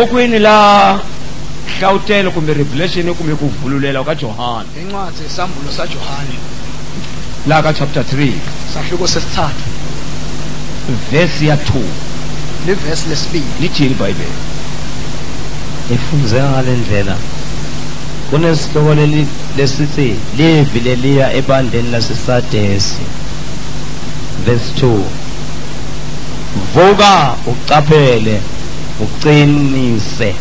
okwini la hlawutelo kumbe revelation kumbe ku vululela ka Johana incwadi isambulo sa Johane la ka chapter 3 sahluko sesithathu verse ya 2 le verse lesibili lithini iBhayibheli ifunzeka ngale ndlela kunesihloko leli lesithi livi leliya ebandeni lasesadesi verse 2 vuka ucaphele uqinise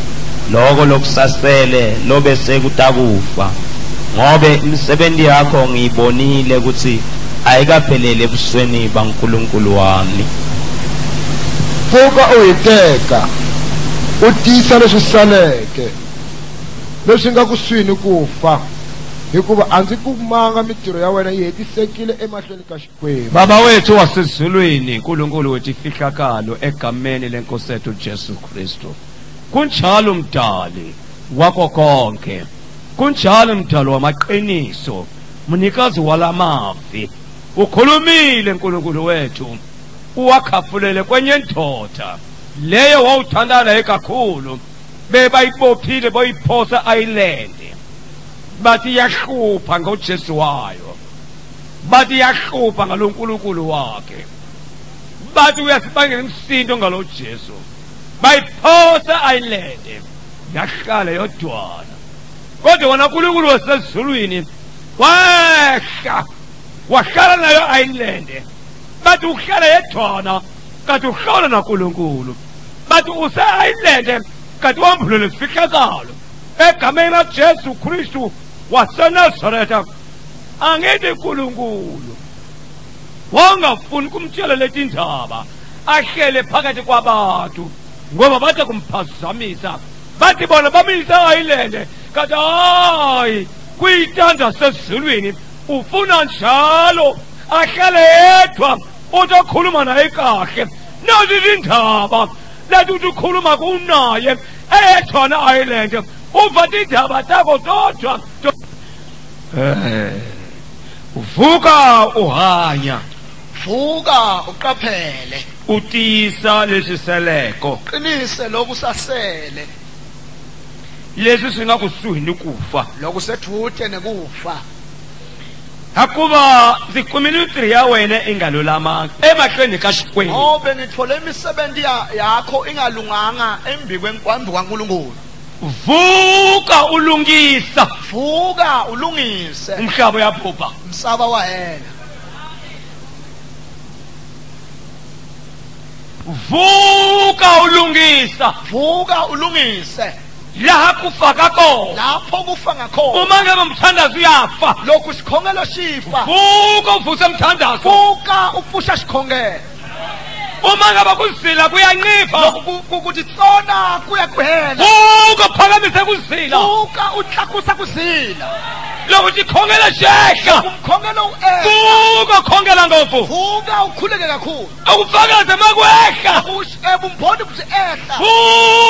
lokho lokusasele lobe sekutakufa ngobe imisebenzi yakho ngiyibonile ukuthi ayikaphelele ebusweni bankulunkulu wami pfuka u hi teka u tiyisa leswi saleke leswi nga kusuhi ni ku fa hikuva a ndzi ku manga mitirho ya wena yi hetisekile emahlweni ka xikwembu baba wethu wasezulwini nkulunkulu wetifihlakalo egameni lenkosi yethu jesu kristu kunjalo mdali wako konke kunjalo mdali wamaqiniso mnikazi walamavi ukhulumile nkulunkulu wethu uwakhafulele kwenye ndoda leyo wawuthandana naye kakhulu bebayibophile boyiphosa island bathi iyahlupha ngojesu wayo bathi iyahlupha ngalo nkulunkulu wakhe bathi uyasibangela imsindo ngalo jesu bayiphosa ayilende yahlala yodwana kodwa wona nkulunkulu wasezulwini wehla wahlala nayo ayilende bathi uhlala yedwana kanti uhlala nankulunkulu bathi use ayilende kanti wambulele sifihlakalo egameni lajesu kristu wasenazaretha angithi nkulunkulu wawungafuni kumtshelela tindaba ahlele phakathi kwabantu ngoba bade kumphazamisa bathi bona bamilise ayilende kanti hayi kwiyitanda sezulwini ufuna njalo ahlale yedwa uthi akhuluma naye kahle nazi tindaba leti uthi ukhuluma kunaye eyedwana ayilende uva tindaba takho todwa Eh, uvuka uhanya vuka uqaphele utisa lesiseleko qinise lokusasele leswi swi nga kusuhi ni ku fa loko se thute ni ku fa hakuva ndzi kumile mintirho ya wena i nga lulamanga emahlweni ka xikwembu ngobe ngithole imisebenzi yakho ingalunganga embi kwenkwandu kankulunkulu vuka ulungisa vuka ulungise umhlaba uyaphupha umsaba wahela vuka ulungisa vuka ulungise laha kufa kakho lapho kufa ngakhona uma ngabe umthandazo uyafa lokhu sikhongelo shifa vuka uvuse umthandazo vuka ufusha sikhongelo uma ngaba kuzila kuyancipha ukuthi tsona kuya kuhela uka phakamise kuzila uka uhlakusa kuzila lokuthi khongela shehla ukukhongela uEli eh. uka khongela ngofu uka ukhuleke kakhulu akufakaze makwehla ebumboni eh, ukuthi ehla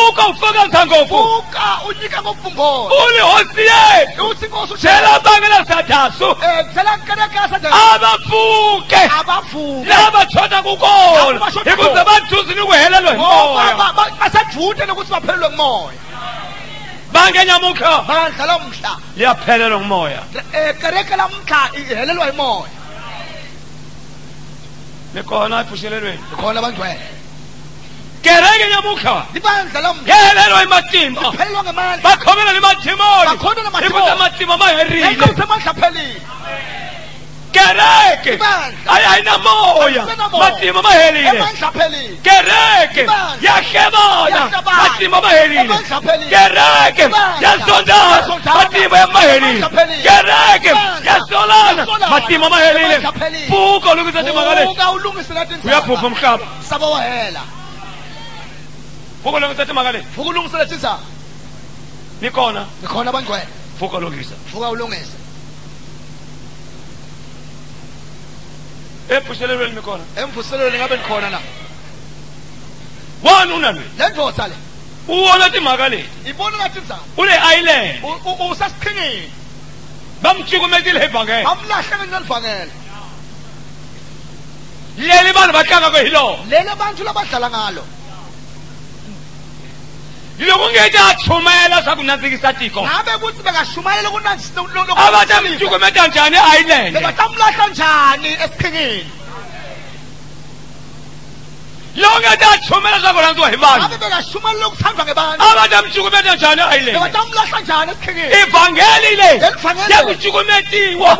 uka ufakaza ngofu uka unika ngobumboni uli hosi yethu uthi ngosu tshela bangela sathasu eh, tshela kana kasa abafuke abafuke laba thona kukona hikuze va tsuzini ku helelwe hmoyava se juta ni ku si va phelelwe moya vangenyamukha mandla lomhla liya phelelwe moya kereke lamhla ihelelwa hi moya mi kona epfuxelelweni mi kona vandwele kereke nyamukha ivandla lomhlayihelelwa hi matimba phelelwange mandla va khomela ni matimoni ikuze matimba ma herileikuze mandla phelile kereke haina moya matima mahelile kereke ya yashebana matima mahelile kereke ya zondana matima ya mahelile kereke ya yasolana matima mahelile puka ulungisa timakaleuyaphufa mhlaba fuka ulungisa timakale fuka ulungisela tizama nikhona nikhona bangcwele fuka ulungisa fuka ulungisa emvuselelweni mikhona emvuselelweni ngabe nikhona la wani unami le ndoda le uwona timhaka leti ibona ngathi ndzaba ule island usasiqhinyeni bamjukumetile evangeli bamlahle ngenivangeli leli bantu bahlanga kwehilo leli bantu labadlala ngalo loko nge ta tshumayela swa ku nandzikisa tiko a va ta mi cukumeta njhani ailendeaaanjhaniesiqhingeni lowu nge ta tshumela swa ku rhandziwa hi vanhuaa va ta mi cukumeta njhani ailendei vhangeli leya ku cukumetiwa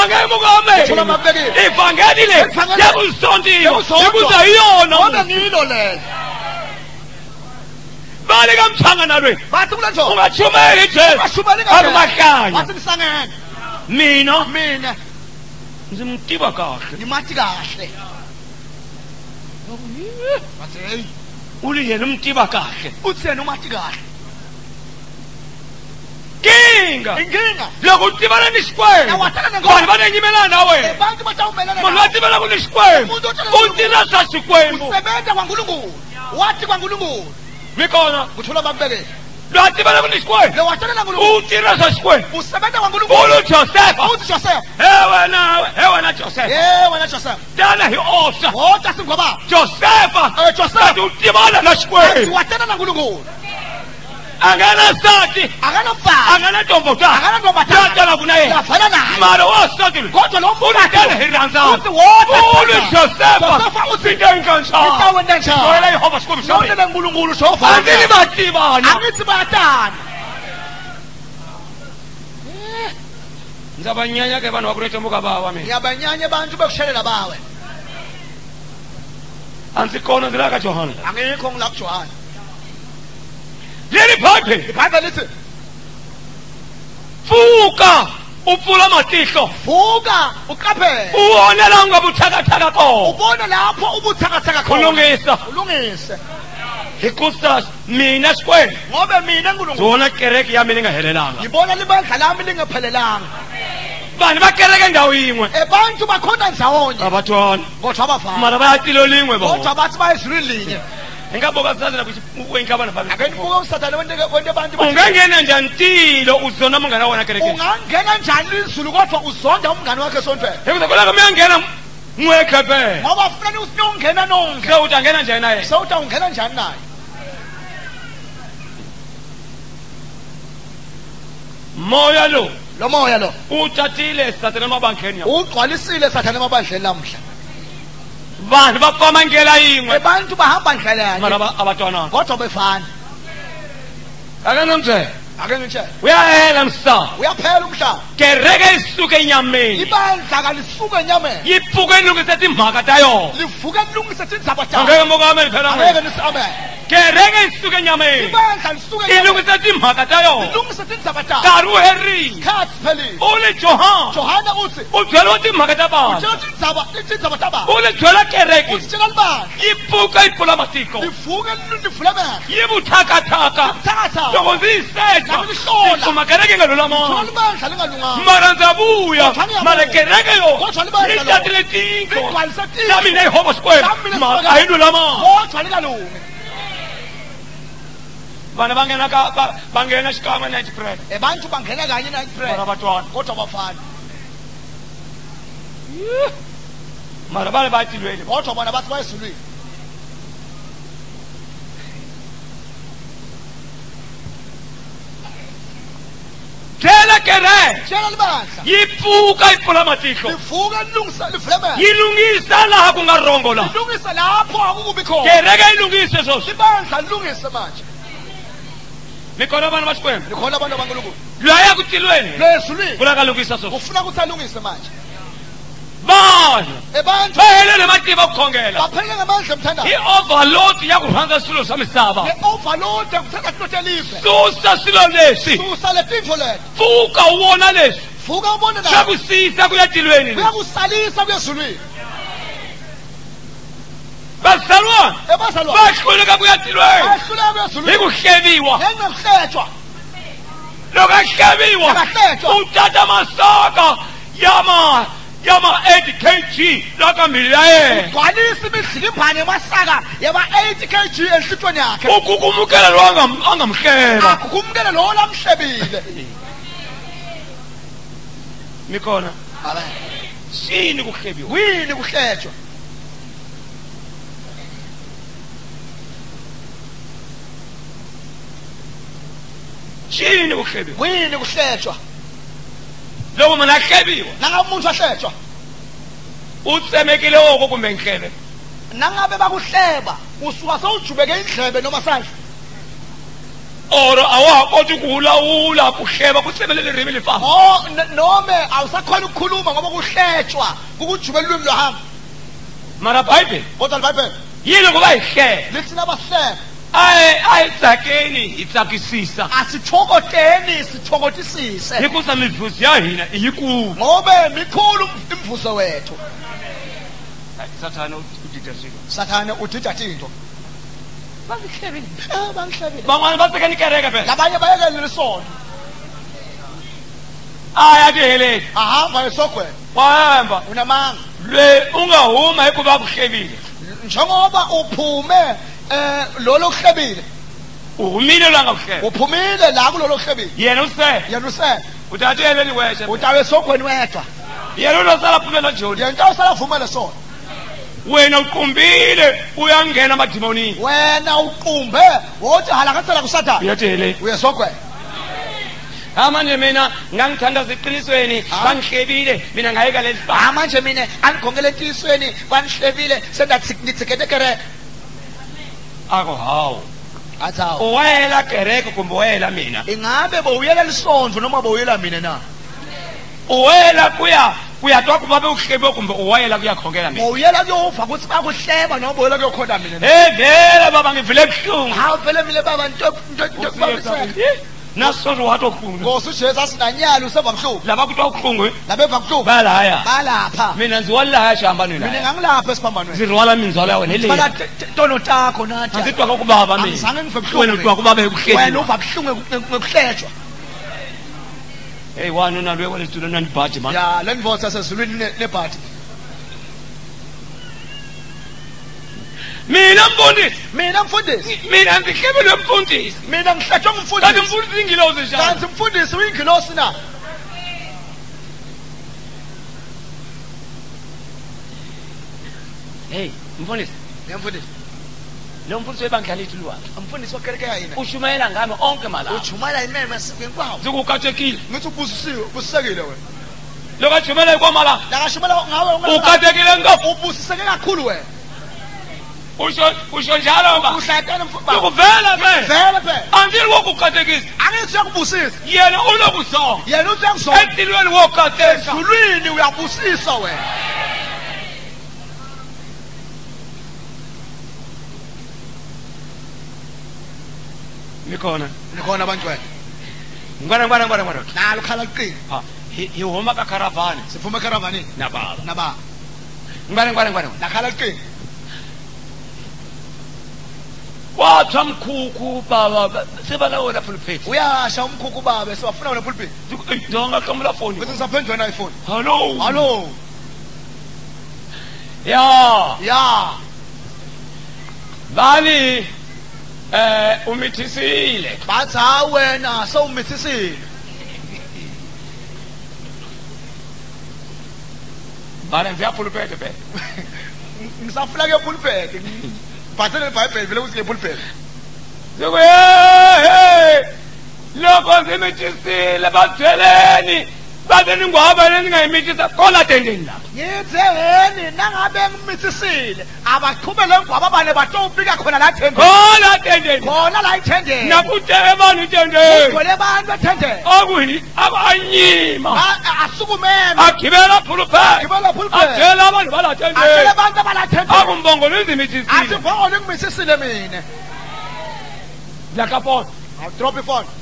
a nge mukome i vhangeli leya ku sondziwa hikuza hi yona ungatshumayeli kamhlanganalweni ungatshumayeli jesualumahlanya mina ndzimtiva kahle uli yena umtiva kahle kinga loko u tivana ni xikwembuvanhu va nenyimelana na wena vanhu va tivela ku ni xikwembu u ndzi na swa xikwembu mikona kuthula bakubekele lwadibana kunesikweni lowatshana nankulunkulu utsirasa esikwenu usebenza kwankulunkulu ujosefa uthi josefa ewe nawe ewe na josefa ewe na josefa tana hi osa osa Joseph. josefa eh, josefa udibana na xikwenu watshana nankulunkulu akana sati akana ba akana dombota akana dombata jajala kuna ye jafala na maro wa sati koto lo mura kele hiranza uti wote ulu josefa josefa uti dengansa kita wendansa soela yehova skubi sobi nonde ngulu ngulu sofa andini batibana angitsi batana nzabanyanyake bano bakuletemuka Ya banyanya bantu bekushelela bawe anzikona ndilaka johana angikho ngilakjohana leli bible bible lithi fuka upfula amatihlo vuka uqaphele ubone la ungabuthakathaka khona ubone lapho ubuthakathaka khona ulungisa ulungise hikusas mina sikwena ngobe mina ngulungile zona kereke yami lingahelelanga ngibona libandla lami lingaphelelanga bani bakereke ndawo yinwe abantu bakhonda ndawonye abathwana kodwa abafana mara bayatilo lingwe bona kodwa bathi bayezwini linye engaboka zazina kuwenka abana babungangena njani tilo uzonda umngane wakho nakerekeungangena njani lizulu kodwa uzonda umngane wakhe esontweni ekuzakolaka umyangena mwekhephe ngoba afunani ufike ungena nonke sewuthi angena njani naye sewuthi awungena njani naye moya lo lo moya lo uthathile sathane emabandleni ugcwalisile sathane emabandleni namhla vanhu va koma ndlela yin'we vantu va hamba ndlela yamara avatwanana kodwa befani akanomtsela uyahela msauyaphela umhlaba kereke yi suka enyameni ibandla kalisuka enyameni yi pfuka yi lungise timhaka ta yona livuka lungise tindzhaba ta kerenge yisuke enyamayenilungisa timhaka ta yonakarhi werinuli johan u byeliwa timhaka ta vanu u li byela kereke yi pfuka yi pfula matiko yi vuthakathaka loko ndzi yi seta ikuma kereke yi nga lulamamarandza vuya mara kereke yo yi tatile tindlo ta mina yehova xikwembu mhaka yi lulamaa bana bangena ka bangena shikama night prayer e abantu bangena kanye night prayer bona batwana kodwa abafani mara bale bathi lwele kodwa bona bathi bayesulwile tela kere yipuka ipfula matihlo yilungisa laha ku nga rongola kereke yilungise sweswi mikono abantu bashikwembu likhona abantu abankulunkulu lwaya kutilweni kula kalungisa so ufuna kutsi alungise manje bana ebantfu eh, bahelele mativa okukhongela baphelele ngamandla mthandao i-overload yakurhandza silo swa misava ne-overload yakutsaka swilo telive susa silo lesi susa le leto pfuka u vona leswi pfuka u vona swa ku siyisa ku tilweni kuya ku salisa zulwini Barcelona. E Barcelona. Baš kulo ga buja ti loje. Baš kulo ga buja ti loje. Nego heviwa. Nego heviwa. masaka. Yama. Yama 8 kg laka milaye. Kwani simi siliphane masaka yaba 8 kg enhlitweni yakhe. Ukukumukela lo angamhleba. Akukumukela lo lamhlebile. Mikona. Amen. Sini kuhlebyo. Kwini kuhlejwa. kuthini ukuhlebiwa kuyini kuhletshwa lowo munhu a hleviwa na nga muntshwa hletshwa u tsemekile woko kumbe nhleve na ngabe bakuhleba usuka sewujubeke indlebe noma sandla oro awakoti kuwulawula kuhleba kuhlebele lirimi lifa o nome awusakhona ukukhuluma ngoba kuhletshwa kukujubela ulwimi lwahamba mara bhayibheli kodwa libhayibheli yini kuba yihlebe lithina bahlebe ayitsakeni hi tsakisisa asithokoteni sithokotisise hikuza mivuzo ya hina i yikulu ngobe mikhulu imvuzo wethu sathane u dida tinto van'wana va tsekeni kereke pelaabanye va yekeni risono a ya tiheleli aha vaesokwen wamba u na manga loyi u nga huma hikuva vuhlevile njengova u phume Eh, lolo kuhlebile uhumile la ngakuhleba uphumile la kulolo kuhlebile yena use yena use utathe yena ni wesha utawe sokweni wedwa yena sala phume phumela joni yena sala vumele sona wena uqumbile uyangena emadimonini wena uqumbe wothi halakathela kusathane uyathele uyasogwena ha manje mina ngangithandaza eqinisweni ah. bangihlebile mina ngayeka leli manje mina angikhongela entinisweni bangihlebile sendathi nithiketekere ako hawu athi uwayela kereke kumbe uwayela mina ingabe bowuyela lisondvo noma bowuyela mina na uwayela kuya kuyatwa kuba bewuhlebe kumbe uwayela kuyakhokela mina bowuyela kuyova kutsi bakuhleba noma bowuyela kuyokhona mina hey vele baba ngivele buhlungu hawu vele mile baba nto nto nto nasoze wathobuhlungu ngosujesu sinanyalo useva buhlungu laba kuthiwa buhlungu labeva buhlungu balaya balapha mina ndiwalilaya esihambaniweni mina ngangilapha esiphambanweni zirwala minzwalo yawo neleyatonto takho nathazidwa kokubaba minazange ndive buhlunguwena udwa kubaba ekuhlewena uva buhlungu ngekuhletshwa eyi wani unalwe kwalesitulo nandibhaji ma ya le ndivosa sezulwini nebhaji Medan bondis. Medan fodis. Medan de kebelum fondis. Medan saçom fodis. Dadım fodis ingil olacak. Dadım fodis ingil olsun ha. Hey, mfundisi. Mfundisi. lo mfundisi webanga lethu luwa mfundisi wakereke yayina ushumayela ngami onke malawo ushumayela imene masikweni kwawo zikukatekile ngithi ubusisiwe ubusisekile wena lokashumayela kwamala lakashumayela ngawe ukatekile ngawo ubusiseke kakhulu wena Usią, usiądzianą ba. Usiądzianą ba. Tylko wele be. Wele be. Andir woku kategis. Ani cek busis. Yenu ulo buso. Yenu cek so. Etilu en woku kategis. Sulu ni wia busis sowe. Nikona. Nikona banjwe. Ngwana ngwana ngwana ngwana. Nalo khala qini. Ha. Hi homa ka caravan. Siphuma caravan. Na baba. Na baba. Ngwana ngwana ngwana. Nakhala qini. wathi amkhukhu ubaba sebalawona pulpit uyasha umkhukhu ubaba sebafuna wena pulpit ndongaqamula foni bese ngisaphendula nayo ifoni hello hello ya ya bali eh umithisile bathi ha wena sowumithisile bale ngiyapulpete be ngisafuna ke pulpete pàṣẹ ní five pence fẹlẹ wusu ebul pence. sọgbọn yee lọkọ sí lẹba tẹlẹ ni babeni ngoba ningayimitisa kolade ndina yinzeni nangabe ngimithisile abaqhubele ngoba bane batofika khona la thendeni kolade ndina khona la ithendeni nabuthe abantu thendeni ugcwele abantu ethendeni okuyi abanyima asukumeme agibela phuluphe agibela phuluphe agela abantu bala thendeni agela abantu abala thendeni akumbongolo ngimithisile asimbongolo ngimithisile mina ndiyakapona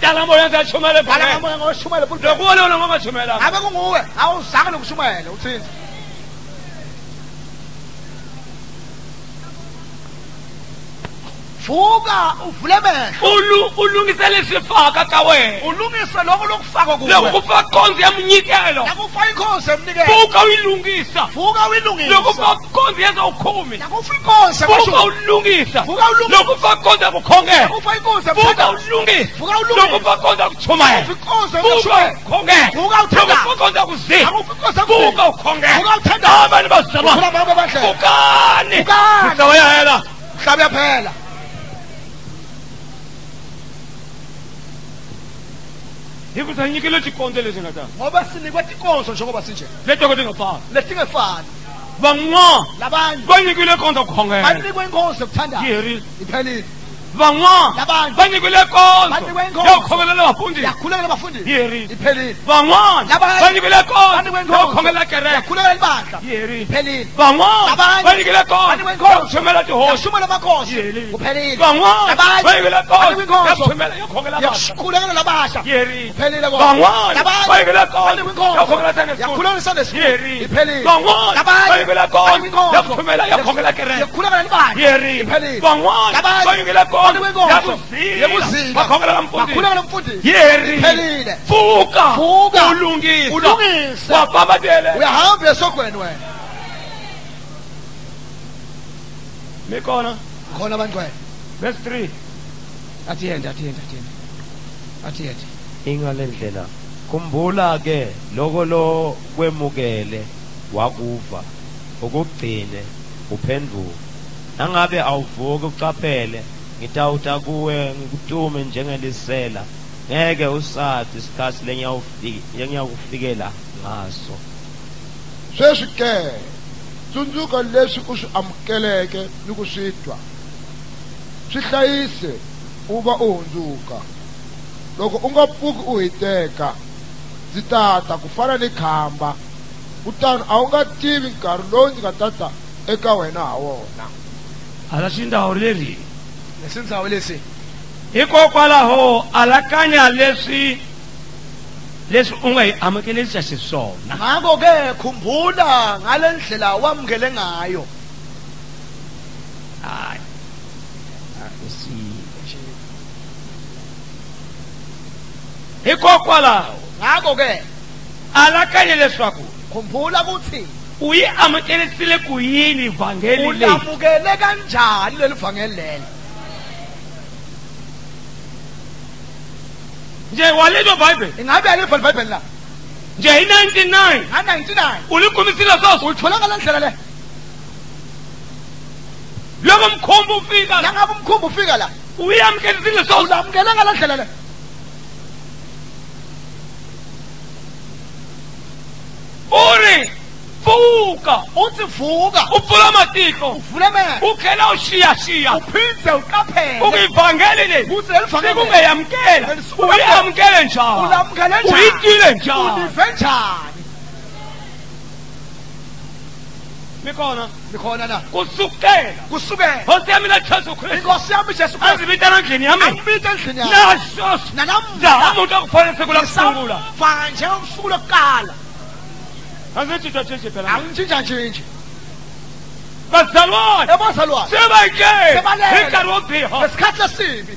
tala moya ta shumela phala moya ngoshumela lokho wona ngoba shumela abe kunguwe awuzange nokushumela uthini vuka uvule mehlo ulungisele swifaka ka wena ulungise loko lokufaka kuloko kufa konzi ya munyikelo akufa ikhonzi yamnikeloka uyilungisa vuka uyilungisa loko kufa konzi yenza ukhumi akufa ikhonzi yamashuma ulungisa vuka ulungisa loko kufa konzi ya vukhongela akufa ikhonzi vuka ulungisa vuka ulungisa loko kufa konzi ya kutshumayela akufa ikhonzi yamashuma ukhongela vuka uthenda loko kufa konzi ya kuzi akufa ikhonzi yamuzi vuka ukhongela vuka uthenda amani bazizalwana vuka bangabandlela vukani vukani mhlaba yaphela hikusanyiku letinkonzo lezingata ngoba sinikwe tinkonzo njengoba sinje letoko tingafani letingefani van'wana labantu va nyikiwe konzo khongela va nyikiwe inkonzo yokuthandana iphelile vangwa banikwe lenkonzo yokukhongelela yeri vangwa banikwe lenkonzo yokukhongelela kereke yeri vangwa banikwe lenkonzo yokushumela tihoshi yeri vangwa banikwe lenkonzo yokushumela yokukhongelela yeri vangwa banikwe lenkonzo yokukhongelela Sunday yeri vangwa konke yakuzila bakhulekela umfundisi yeri fuka ulungisa wababadele uyahamba esogweni wena nikhona khona abantwana verse 3 athi yenda athi yenda athi yenda athi yenda ingalendlela kumbula ke lokho lo kwemukele wakuva ukugcine uphenduka nangabe awuvuki ucaphele ngithawutha kuwe ngikutume njengelisela ngeke usathi isikhathi lengiyakufikela ngaso sweswi ke tsundzuka leswi u swi amukeleke ni ku swi twa swi hlayise u va u hundzuka loko u nga pfuki u hi teka ndzi ta ta ku fana ni khamba kutani a wu nga tivi nkarhi lowu ndzi nga ta ta eka wena ha wona hala xindhawu leri lesindzawo lesi hikokwalaho alakanya leswi leswi u nga hi amukelisa xiswona ngako ke khumbula ngale ndlela wamukele ngayo hayi hikokwalaho ngako ke alakanye leswaku khumbula kutsi uyi amukelisile ku yini vangeli leyi ulamukele kanjani leli vangeli lelo Je wale do Bible. Nga bi ale fal Bible la. Je 99. Ah, 99. Uli kumisila sasa. Uthola ngala ndlela le. Loko mkhumbu ufika. Nangabe umkhumbu ufika la. Uyamkelile sasa. Ulamkela ngala ndlela le. Uri. uvuka uthi vuka uvula amatihlo ukhela ushiyashiya uphinze uqaphele ukuyivangeli lesikungayamukela uyamukele njaniuyitile njaninjani mikona mikhona la kusukela kusukela hosi ya mina jesu kristuinkosi yami jesu kristu azibitana ndlini ya mina amibita endlini ya nasos nanamndaha muntu akufanele sekulakusungula fa njengakusungula kukala Anti-change. Mas the Lord. Ema salwa. Sema again. Sema lele. Hikaro biho. Esikhathi sibi.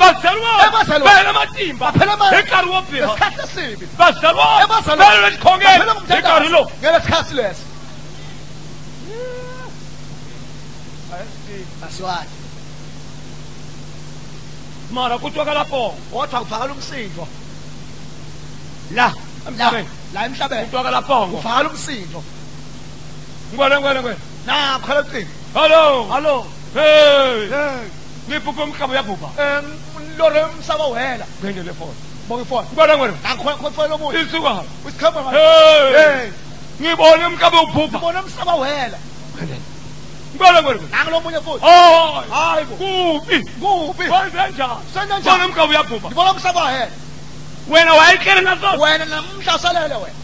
bazalwane bele matimba nkarhi wo biha bazalwane bele le xikhongelo hi nkarhi lowu ngesikhathi leso asiwazi mara ku twakala pongo kodwa kuvakala umsindvo la emhlabeni la emhlabeni kutoka lapho uvala umsindo ngwena ngwena ngwena nakhala ucingo hallo hallo hey ngiphupha umhlaba uyabhubha eh lore umsaba uhela ngendele phone bonke phone ngibona ngwena akukhona khona omunye isuka usikhamba ngalo hey ngibona umhlaba ubhubha ngibona umsaba uhela ngibona ngwena nangilomunye futhi oh hayi kuphi kuphi wenze njani senze njani ngibona umhlaba uyabhubha ngibona umsaba uhela wena wayeklena so wena namhlaselele wena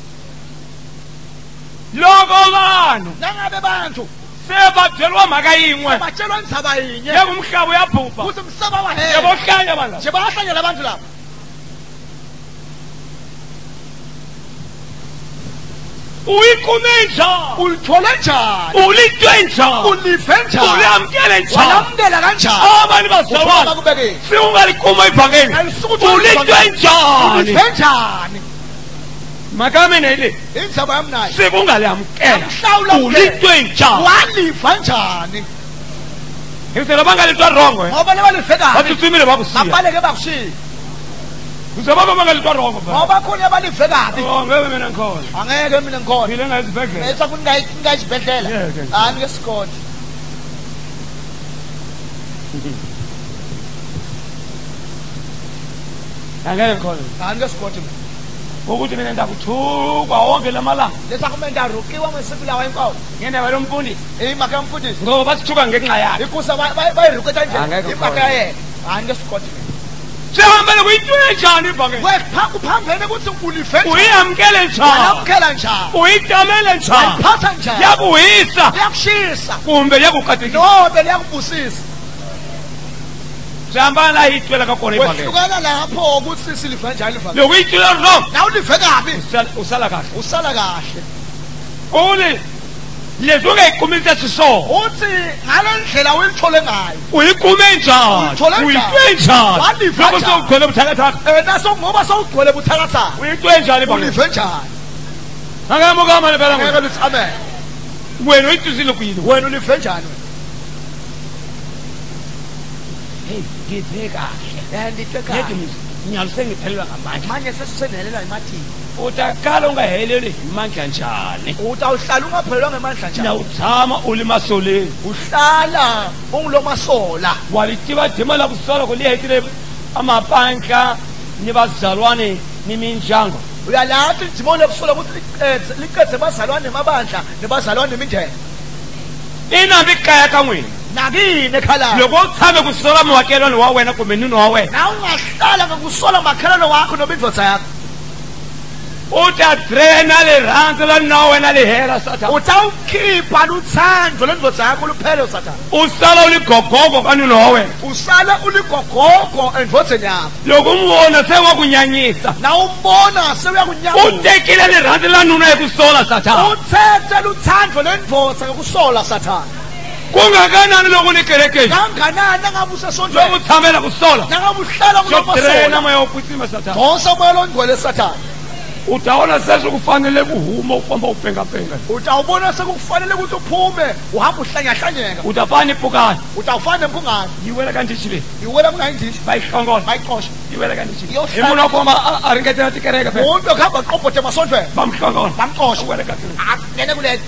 loko lana nangabe bantu sebathelwa mhaka yin'we batshelwa ndzhava yinye yeku umhlaba uyabhubha kuthi umhlaba wa hela yebo hlanyela vanhu lava nje va hlanyela vanhu lava uyiqhumenja ulithola njani ulitwe njani ulive njani ulamkele njani walamkela kanjani abantu bazalwane siungaliqhuma ibhakeni ulitwe njani ulive njani makame nele indzaba yamnayo sikungaliamkela ulitwe njani waliva njani ngizela bangalithwa wrong ngoba lebalivekayo batsutsumile bakusiya babaleke bakushiya uzobaba mangalitwarogobakhunye balive kabingeke oh, mina ngikhona angeke mina ngikhonaile ngayizibhedlelaakuningayizibhedlela ani ke sikot angeke ngikhona ani ke sikot ukuthi mina ndakuthukwa wonke la malanga lesakumendarukiwa mesipulawa inkoo ngendaba lomfundisi imaka yomfundisi ngoba bathuthuka ngenxa yakhe ikusa bayirukwetanjeimaka yayena ani ke sikot mina sihambele kuyityiwe njani ibhaketi wepha kuphambene ukuthi ulife uyamkele njani uyamkela njani uyitamele njani uyiphatha njani yakuhisa yakushisa kumbe yakukatekisa nobe liyakubusisa sihambana ayitywela kakhona ibhakewehlukana lapho ukuthi silive njani ibhaketi lokuyitywela lo na ulive kabi usala kahle usala kahle kuli lesungayiqhumisa sisona uthi ngale ndlela uyithole ngayo uyikhume njani uyitwe njani ngoba sewugcwele buthakathaka naso ngoba sewugcwele buthakathaka uyitwe njani ulive njani angamukama lempela ngeke lithi amen wena uyitwisile kuyini wena ulive njani hey ngiphe kahle and ngiphe kahle ngiyalusengiphelelwa ngamandla manje sesisendelela imathini utakala ungaheleli hi mandla njani utawuhlala ungaphelelwa ngemandla njani nawutshama u le masoleni uhlala ungulomasola masola. li tiva dima la kusola ku li amapandla ni vazalwane ni mindyangu uyalazi idimoni lokusola ukuthi liqedze bazalwane nemabandla nebazalwane nemindeni inambi kaya ka n'wina nakini khala loko u tshame ku sola muakelani wa wena kumbe nuna wa wena na u nga hlala ka ku sola makhelani wakho nomindvodza yakho utadrena liranti lolinawo wena lihela sathane utawukhipha lutsandvo lwendvodza yakho luphele usathane usala uligogogo kani lowo wena usala uligogogo endvodzeni yakho lokumbona sewuyakunyanyisa nawumbona sewuyakunyanyisa utekile liranti lanuna yekusola sathane utsetse lutsandvo lwendvodza yekusola sathane kungakanani loku likerekeni kanganani nangabe usesondweni lokutshamela kusola nangabe uhlela kulokudrena moya wokutsima sathane donsa umoya longcwele sathane utawona sekufanele kuhuma ufamba upengapenga utawubona sekufanele ukuthi uphume uhambe uhlanyahlanyeka utafana impukane utawufana impungane yiwela kandishile yiwela kungayindisha bayihlongola bayiqosha yiwela kandishile umuntu wakhomba aringetela tikereke umuntu okuhamba aqobhote emasondweni bamhlongola bamqosha uwela kandishile akungene kuleta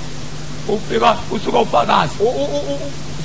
ufika usuka ubhakazi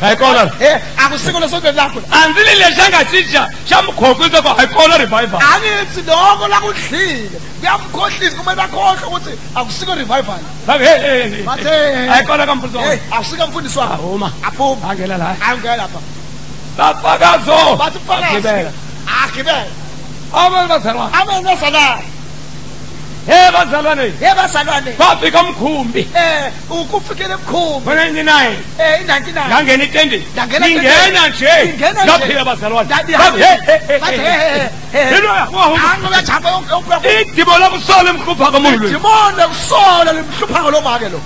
haikona akusikolo sokwelakho andilile njengatshintsha shamgokwize kwa haikona revival angithi loko lakudlile kuyamkhohlisa kumele bakhohlwe ukuthi akusiko revival haikona kamfundisi wakho akusiko mfundisi wakho aphuma angena la angena lapha bafakazo bathi fakazi agibela amen bazalwane amen bazalwane Hey bazalwane. Hey bazalwane. Bafika umkhumbi. Eh ukufikela emkhumbi. Bona 99. Eh 99. Ngangena itendeni. Ngangena itendeni. Ngingena nje. Ngaphila bazalwane. Bathe Hello. Angu bajamba yonke. Idibo lokusola emhlupha komuntu. Idibo lokusola emhlupha lo make lo.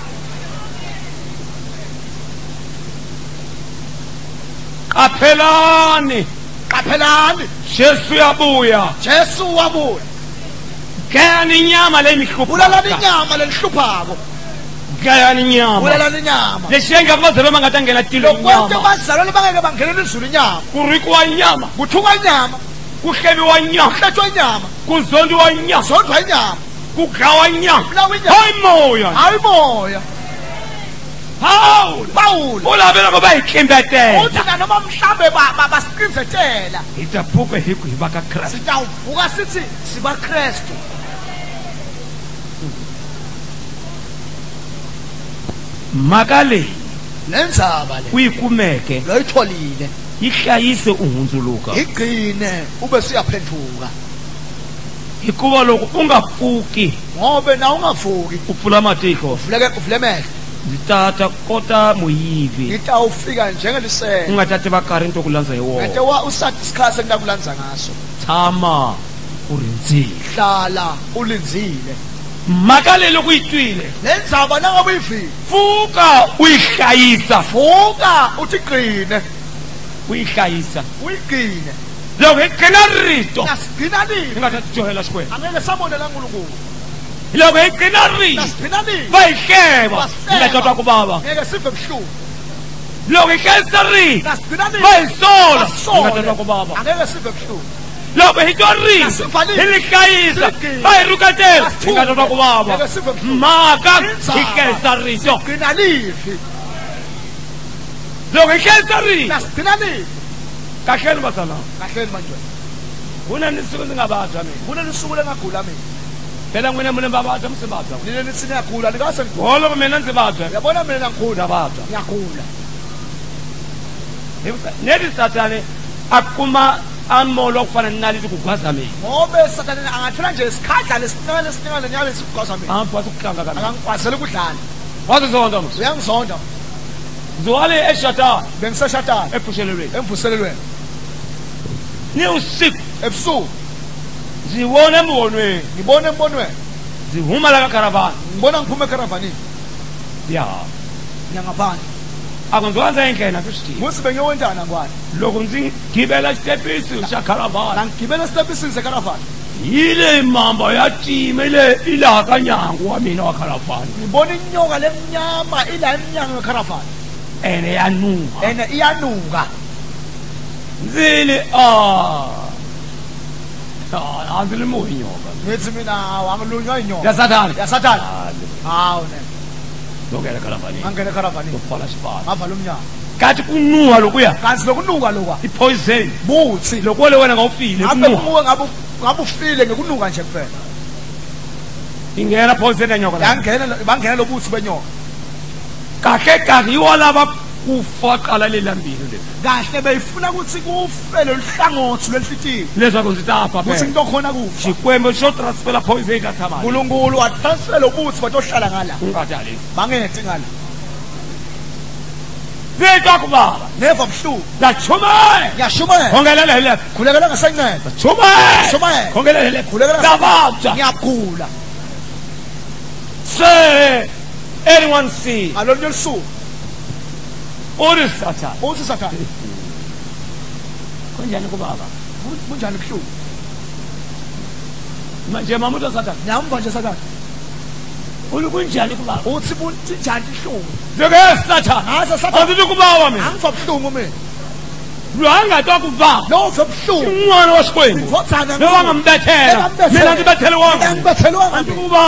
Qaphelani. Qaphelani. Jesu uyabuya. Jesu uyabuya. gayana inyama lemikhupa ulala ni ninyama lelishuphako gayana nyama ulala ni nyama ninyama leshenga abazalwa bangatangena tilo lokwete bazalwa lebangeke bangenela izulu inyama kurikwa inyama kuthukwa inyama kuhlebiwa nyama kuhletshwa inyama kuzondwa inyama kuzondwa inyama kugawa inyama kulawa nyama hayi moya hayi moya Paul Paul. Paulo ulabe ngoba ikhimbelela uthi nanoma mhlambe basiqinzetela itapuka hiku hibaka Christ sitawuvuka sithi siba Christ makale nenzabale uyikumeke loyitholile ihlayise uhundzuluka igcine ube siyaphenduka hikuva loko u nga pfuki ngobe na u nga pfuki u pfula matiko uvuleke uvule mehlo ndzi tata kota muyivi ni ta wu fika njengelisele u nga ta tiva nkarhi ni to ku landza hi wona ete wa u sati sikhathi ni ta ku landza ngaso tshama u rindzile hlala u lindzile makalele ukuyitwile Fuga nangabe uyivile fuka uyihlayisa fuka uthi QUE uyihlayisa uyigqine loko rito nasigcina DE Las la ESCUELA loko hi rito va hi hleva ku vava ngeke sive buhlungu loko hi rito va hi sola ku vava loko hi korisa hi li kayisa a hi rhuketela hi nga ne tata ku vava mhaka hi kerisarisa loko hi hlerisarisa kahleni vatsalana kahleni majwela ku na ni siku ndzi ne nga vabya mina ku na ni siku le nga gula mina phela n'wina mi ni va vabya mi si vabya nile ni sini ya kula ni nga se ho loko mina ndzi vabya ya vona mina na nkhuda vabya ya kula neti satani a kuma an m'o lɔ fana n'ale ti k'u gan samɛ. mɔgɔ bɛ satani a ka tilancɛ k'a ta ni sinɛma ni sinɛma ni n'ale ti k'u gan samɛ. an pasu kan ka kan. a ka a seliku ta ni. waati sɔngɔ dɔn. o y'an sɔngɔ dɔn. zuwale e sata. bɛnkisɛ sata. e puselelwe. e puselelwe. ni o si. e so. zi wɔne mu wɔnu ye. zi wɔne mu wɔnu ye. zi humala ka karaba. n bɔnna n kun bɛ karaba ni. ya. ɲanga baa ni. akondonza ingena musi bengiwenta nangwane loko ndzi givela xitepisi xa karavana na givela xitepisini xa karavana hi leyi mamba ya tima ile i laha ka nyangu wa mina wa karavana ni vone nyoka lemnyama i laha mnyango wa karavana ene ya nuha ene ya nuka ndzi a a ndzi li muhi nyoka mina wa ngilunywa hi ya satana ya satana hawu nene lokuyena kalabani angena kalabani lokufala sibani avale umnyango kanti kunuka lokuya kanti lokunuka lokwa ipoison buthi lokwole wena ngawufile kunuka ngabe ngabe ufile ngekunuka nje kuphela ingena poison enyoka la yangena bangena lobuthi benyoka kahle kahle yiwo laba kufoqa laleli lambili kahle beyifuna ukuthi kufe lolu hlangothi lwelifitile lezwa kuzitapha kuthi into khona kufa xikwembu xo transfer lapho ivekathamani nkulunkulu watransfela ubuthi batohlala ngala ungadali bangethi ngala Bika kubaba. Neva mhlu. Ndashumaye. Ngiyashumaye. Khongelela le. Khulekela ngasencane. Ndashumaye. Shumaye. Khongelela le. Khulekela. Ndabapha. Ngiyakhula. Say anyone see. Ngalolu suku. Oris satar. Oris satar. Kun jani ku baba. Mun jani kyau. Ma je mamu da satar. Na mun baje satar. Ulugun jani ku baba. Otsi mun jani kyau. Daga satar. Na sa satar. Odi ku baba me. An fa kyau mu me. lwangatwa kuva umwana wasikwenu lowangamdathela mina ndibethele wami andikubaba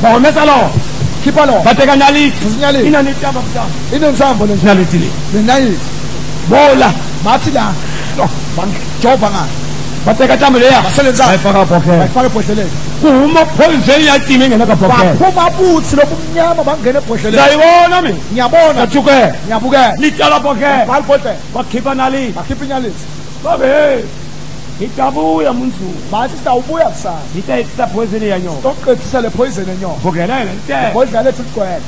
bon mes alors kipalo katika nyali nyali ina ni tamba mta ina msambo le nyali tili le nyali bola matida no bang chobanga katika tamba le ya basele za ifaka poke ifaka poshele kuma ponze ya timi ngena ka poke kuma butsi lokumnyama bangene poshele ndayibona mi ngiyabona chuke ngiyabuke litala poke bal pote bakhipha nali bakhipha nyali babe idabuya munzuku bathi sitawubuya kusasa ngithe sitaphoyizini yanyoka sitokuqedisa le poison yenyoka vukelele nte bodla lethu ligcwele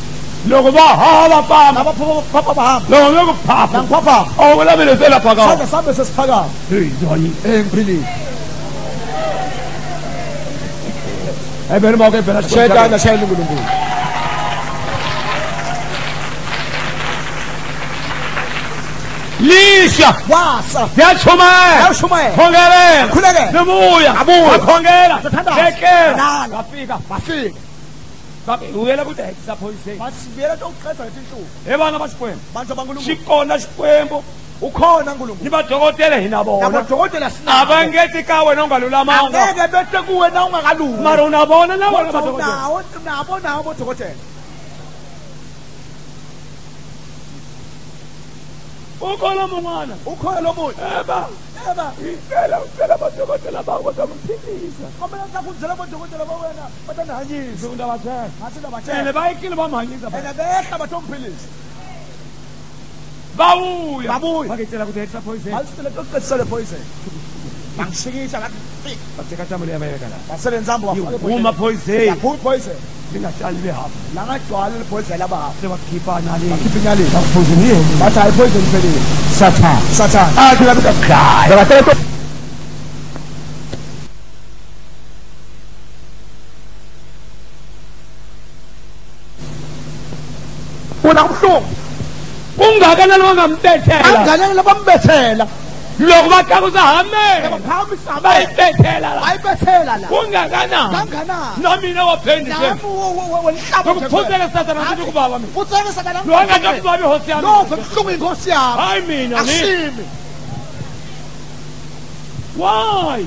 loko va hava pamba abaphapha bahamba loko loku phapha nangiphaphapha okulamele selapha kawo sade sambe sesiphakama eyi ndoyi eyi ngiphilile ebeni ma ke bhela shayelana shayela unkulunkulu lisha wasa yachumaya yachumaya khongeleka khuleke nobuya abuya wakhongela sathandaza bafika bafika babuyela kudayeke saphoyiseni basibuyela tokuqedza ngethi inhlubu ebana basikwembu bantu abankulunkulu xikona xikwembu ukhona nkulunkulu nibadokotela hina bona nabadokotela sinabo abangethi ka wena ungalulamanga angeke bethe kuwena ungakalungi mara unabona na wena badokotela nabo nabo bodokotela ukholo mwana ukholo muthu yeba yeba ngicela ucela amadokotela bawo bazamphilisa kumele ntakunjela amadokotela bawena batandihanyise kunto abatshela ngathi abatshela ene bayikile bamhanyisa ene behla bathomphilisa babuya babuya baketshela ukuthi hexa poison balisitele kokuqeqisele poison wangishikisha ngathi amerika la basebenzihamba bafuma phoyizeni phoyizeni lingahlali behafu langagcwala liphoyizeni labahafu sebakhipha naleni bakhipha inyaleni bakuphoyizeni yini bathi hayi phoyizeni phelile sathane sathane athi labika gaya wona kubuhlungu ungakanalabangambethela angakanalabambethela lokuba takusahambe bayibethelala kungakanani nomina waphendukukhuthele sathana sithi kubaba minalongatakubabi hosi yamihayi mina Why?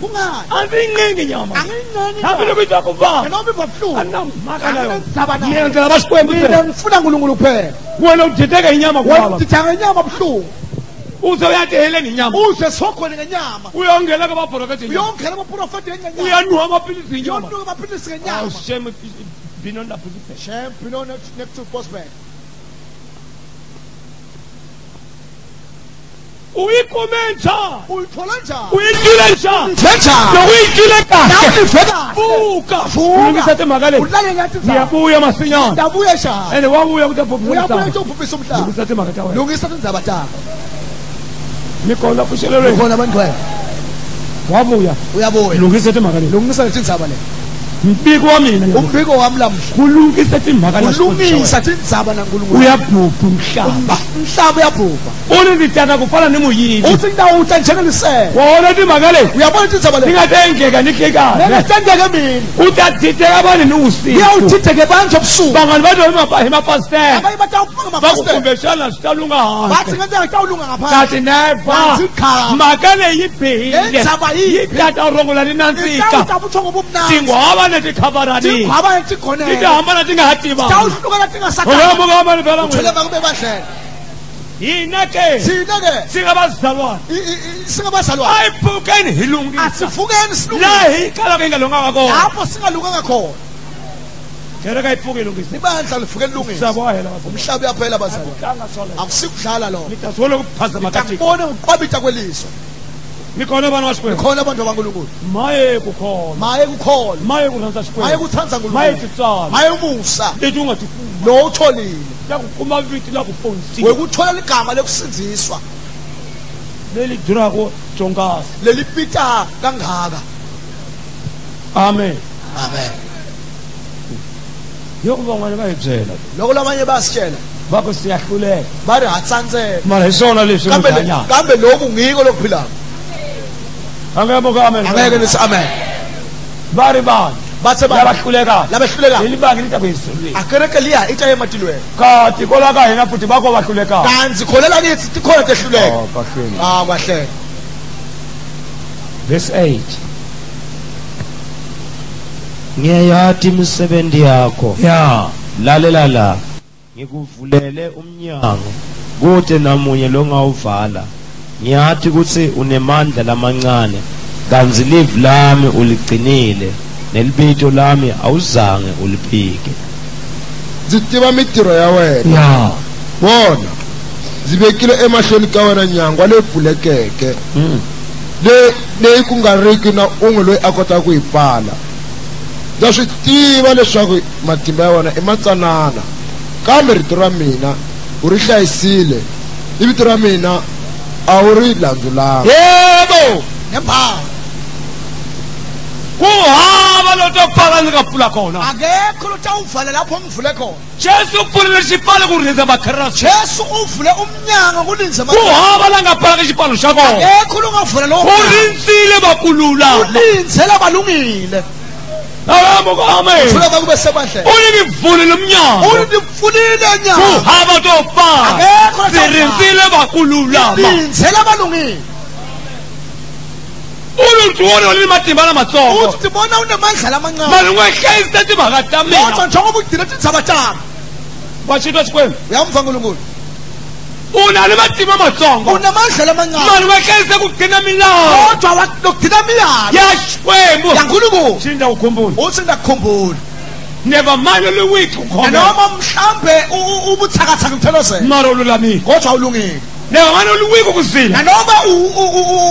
Angincengi nyama. Angincengi. Ngicela kuba. Noma ibabuhlungu. Anamaka nayo. Yenzela basikwembu. Mina ngifuna uNkulunkulu kuphela. Wena udideka inyama kuba. Wena udideka inyama buhlungu. uzeyadehela ngenyama uzesogole ngenyama uyongela kabaprofeti uyongela abaprofeti ngenyama uyanuha amaphilisi ngenyama uyanuha amaphilisi ngenyama shem binon la position shem binon next to prospect uyikume njani uyithola njani uyitshile njani njani nokuyitshile kahlebuka vukaulungisa emakaleni uyabuya masinyana ndabuya njani and wabuya kutabhubhisa umhlaba ulungisa tindaba takho mikhola kuhlelo lwenu ukhona abantu wena wabuya uyabuya lungise ethi makale lungisa lethi ndaba le mpiko wa mina umpiko wami lamhla kulungisa timhaka na kulungisa tindzaba na ngulungu uyabhupha umhlaba umhlaba uyabhupha uni litana kufana ni muyini uthi nda uthe njengelise wona timhaka le uyabona tindzaba le ingathe engeka nikheka ngiyathandeka mina utadite abani ni usi uya uthithe ke banje busu bangani bathi hema pa hema pastor abayi bathi ukufanga ma pastor bakubeshana sitalunga ha bathi ngenza ngitalunga ngaphansi that never makale yibhile yidlata rongola linansika singwa abani khona tikhavani tikhwaba tigone tihambana tingahatiba tawuhlukana tingasakhoba kamani phela ngwe phela kube badlela yina ke sina ke singabazalwane singabazalwane ayiphukeni hilungisa asivukeni silungisa la hikala ke ingalunganga khona lapho singalunganga khona kereka iphuke ilungisa ibandla lifuke lilungisa umhlaba uyaphela bazalwane akusikudlala lokho ngitazole ukuphazama kathi ngibone uqwabita kweliso mikhona abantu bashikweni mikhona abantu bankulunkulu maye kukhona maye kukhona maye kuthansa shikweni maye kuthansa nkulunkulu maye titsala maye umusa lithi ungatifuni lo utholile lakukuma viti lakufonisiwe wekuthola ligama lekusindiswa leli durako jongasi leli pita kangaka amen amen yo ku van'wana va hi byela loko lavanye va swi cela va ku siyahluleka va ri ha tsandzeka mara hi swona leswi kambe loku ngiko loku philaka angeke nithi amen bari bani bathe labahlulekayo labahlulekayo leli bangi lita kuyisulile akereke liya ita ematilweni kanti kola ka hina futhi bakho bahlulekayo kanzi kholela kithi tikhona tehluleka oh, ah kwahleka verse 8 ngiyayati imisebenzi yakho ya lalela la ngikuvulele umnyango kude namunye longawuvala ngiyathi ukuthi unemandla lamancane kanzi live lami uligcinile nelibito lami awuzange uliphike ndzi tiva mitirho ya wena ya vona ndzi vekile emahlweni ka wena nyangwa leyi pfulekeke hmm. leyi ku nga riki na un'we loyi a kotaka ku yi pfala ndza swi tiva leswaku matimba ya wena i matsanana kambe rito ra mina u ri hlayisile i vito ra mina a auri landula. yebo yemba kuhamba lotophakani kapfulakona akekho lotawuvalela apho ngivule khona jesu upfulele xipfalo ku rindza makherasi jesu u vule umnyango ku rindza kuhamba la nga pfalaka xipfalo xa kona akekho longavulela ku rindzile vakulula u lindzela valungile alamukame. fula baku bɛ sɛbɛn tɛ. o de bɛ funni fa. a bɛ kɔrɔtɔ fa. feere nfeere b'a k'olu la. nsɛlɛ ma dungi. olu tun o de olu ma tɛmɛ ala ma sɔn. olu tun unalo amacima amazongo unamandla lamancane mani wehlelise kugcina milayo kodwa lokugcina milayo yashwembu yankulunkulu thinda ukhumbule uthinda kukhumbula never mind oluwithu ukhona noma mhlambe ubuthakathaka kuthelozela mara ululamile kodwa ulungile newamane oluwike ukuzila nanoba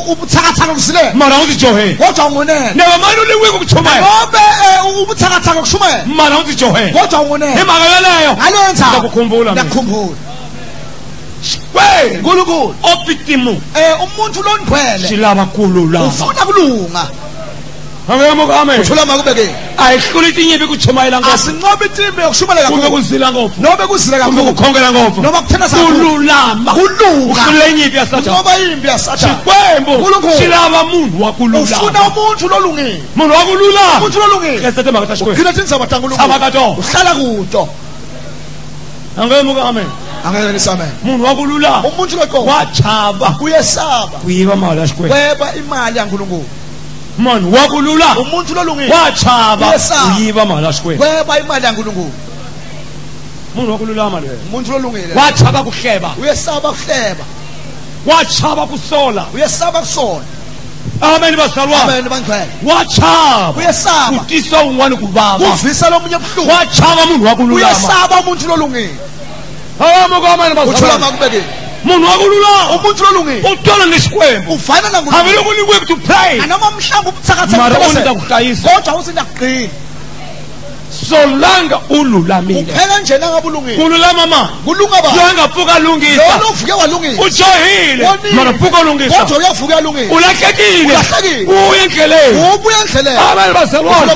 ubuthakathaka kuzilela mara awuzijohele kodwa ungonele newamane oluwike ukuthumela nanobe eh, ubuthakathaka kushumayela mara awuzijohele kodwa ungonele imaka yaleyo alenza nakukhumbula nakukhumbula k w e i n k u l u k u o p i t i m u eh umuntu l o n d w e l e silava kululama ufuna kulunga ayihluli kame. makubeke. m Uthula e itinyibi kutshumayela n g o a s i n q o b e i t i m b e yokushumayela k u b e kuzila n g o b u nobe kuzila kakhulu kukhongela u ngofu noba kuthendakululama kulungauhlule inyibi yasatanoba imbi yasatanaxikwembu silava munhu wa kululaufuna umuntu lolungile munhu wa kululamuntu lolungilekina t makatha s h tindzaba t a n k u l u n g a k u t u uhlala kuto angemu kamen Anganisa m e Munhu wakululama. Umuntu lowo wachava. Uyesaba. Kuyiva m a l i k a s i k w e n i Weba imali yaNkulunkulu. Munhu wakululama. Umuntu l o n g i Wachava. b a Kuyiva m a l i k a s i k w e n i Weba imali yaNkulunkulu. Munhu wakululama loyo. m u n t u l o n g i Wachava kuhleba. Uyesaba kuhleba. Wachava kusola. Uyesaba kusola. amen b a s a l w a n e wachava u y a b a utisa un'wani ku vava ku b i s a lomunye b u h l u wachava munhu wa ku lulama uyesaba m u n t u lolungile hawa mungu wa mani basaba uchula utola ngesikwembu ufana nangu havile kuningwe kuti pray anoma mshangu tsakatsaka mara unda kodwa usinda kuqina solanga ululamile kuphela nje nangabulungile kululama manje kulunga baba uyangaphuka lungisa lo uvuke walungisa ujohile mara phuka ulungisa kodwa uyavuka ulungisa ulahlekile ulahlekile uya endleleni ubuya endleleni abantu baselona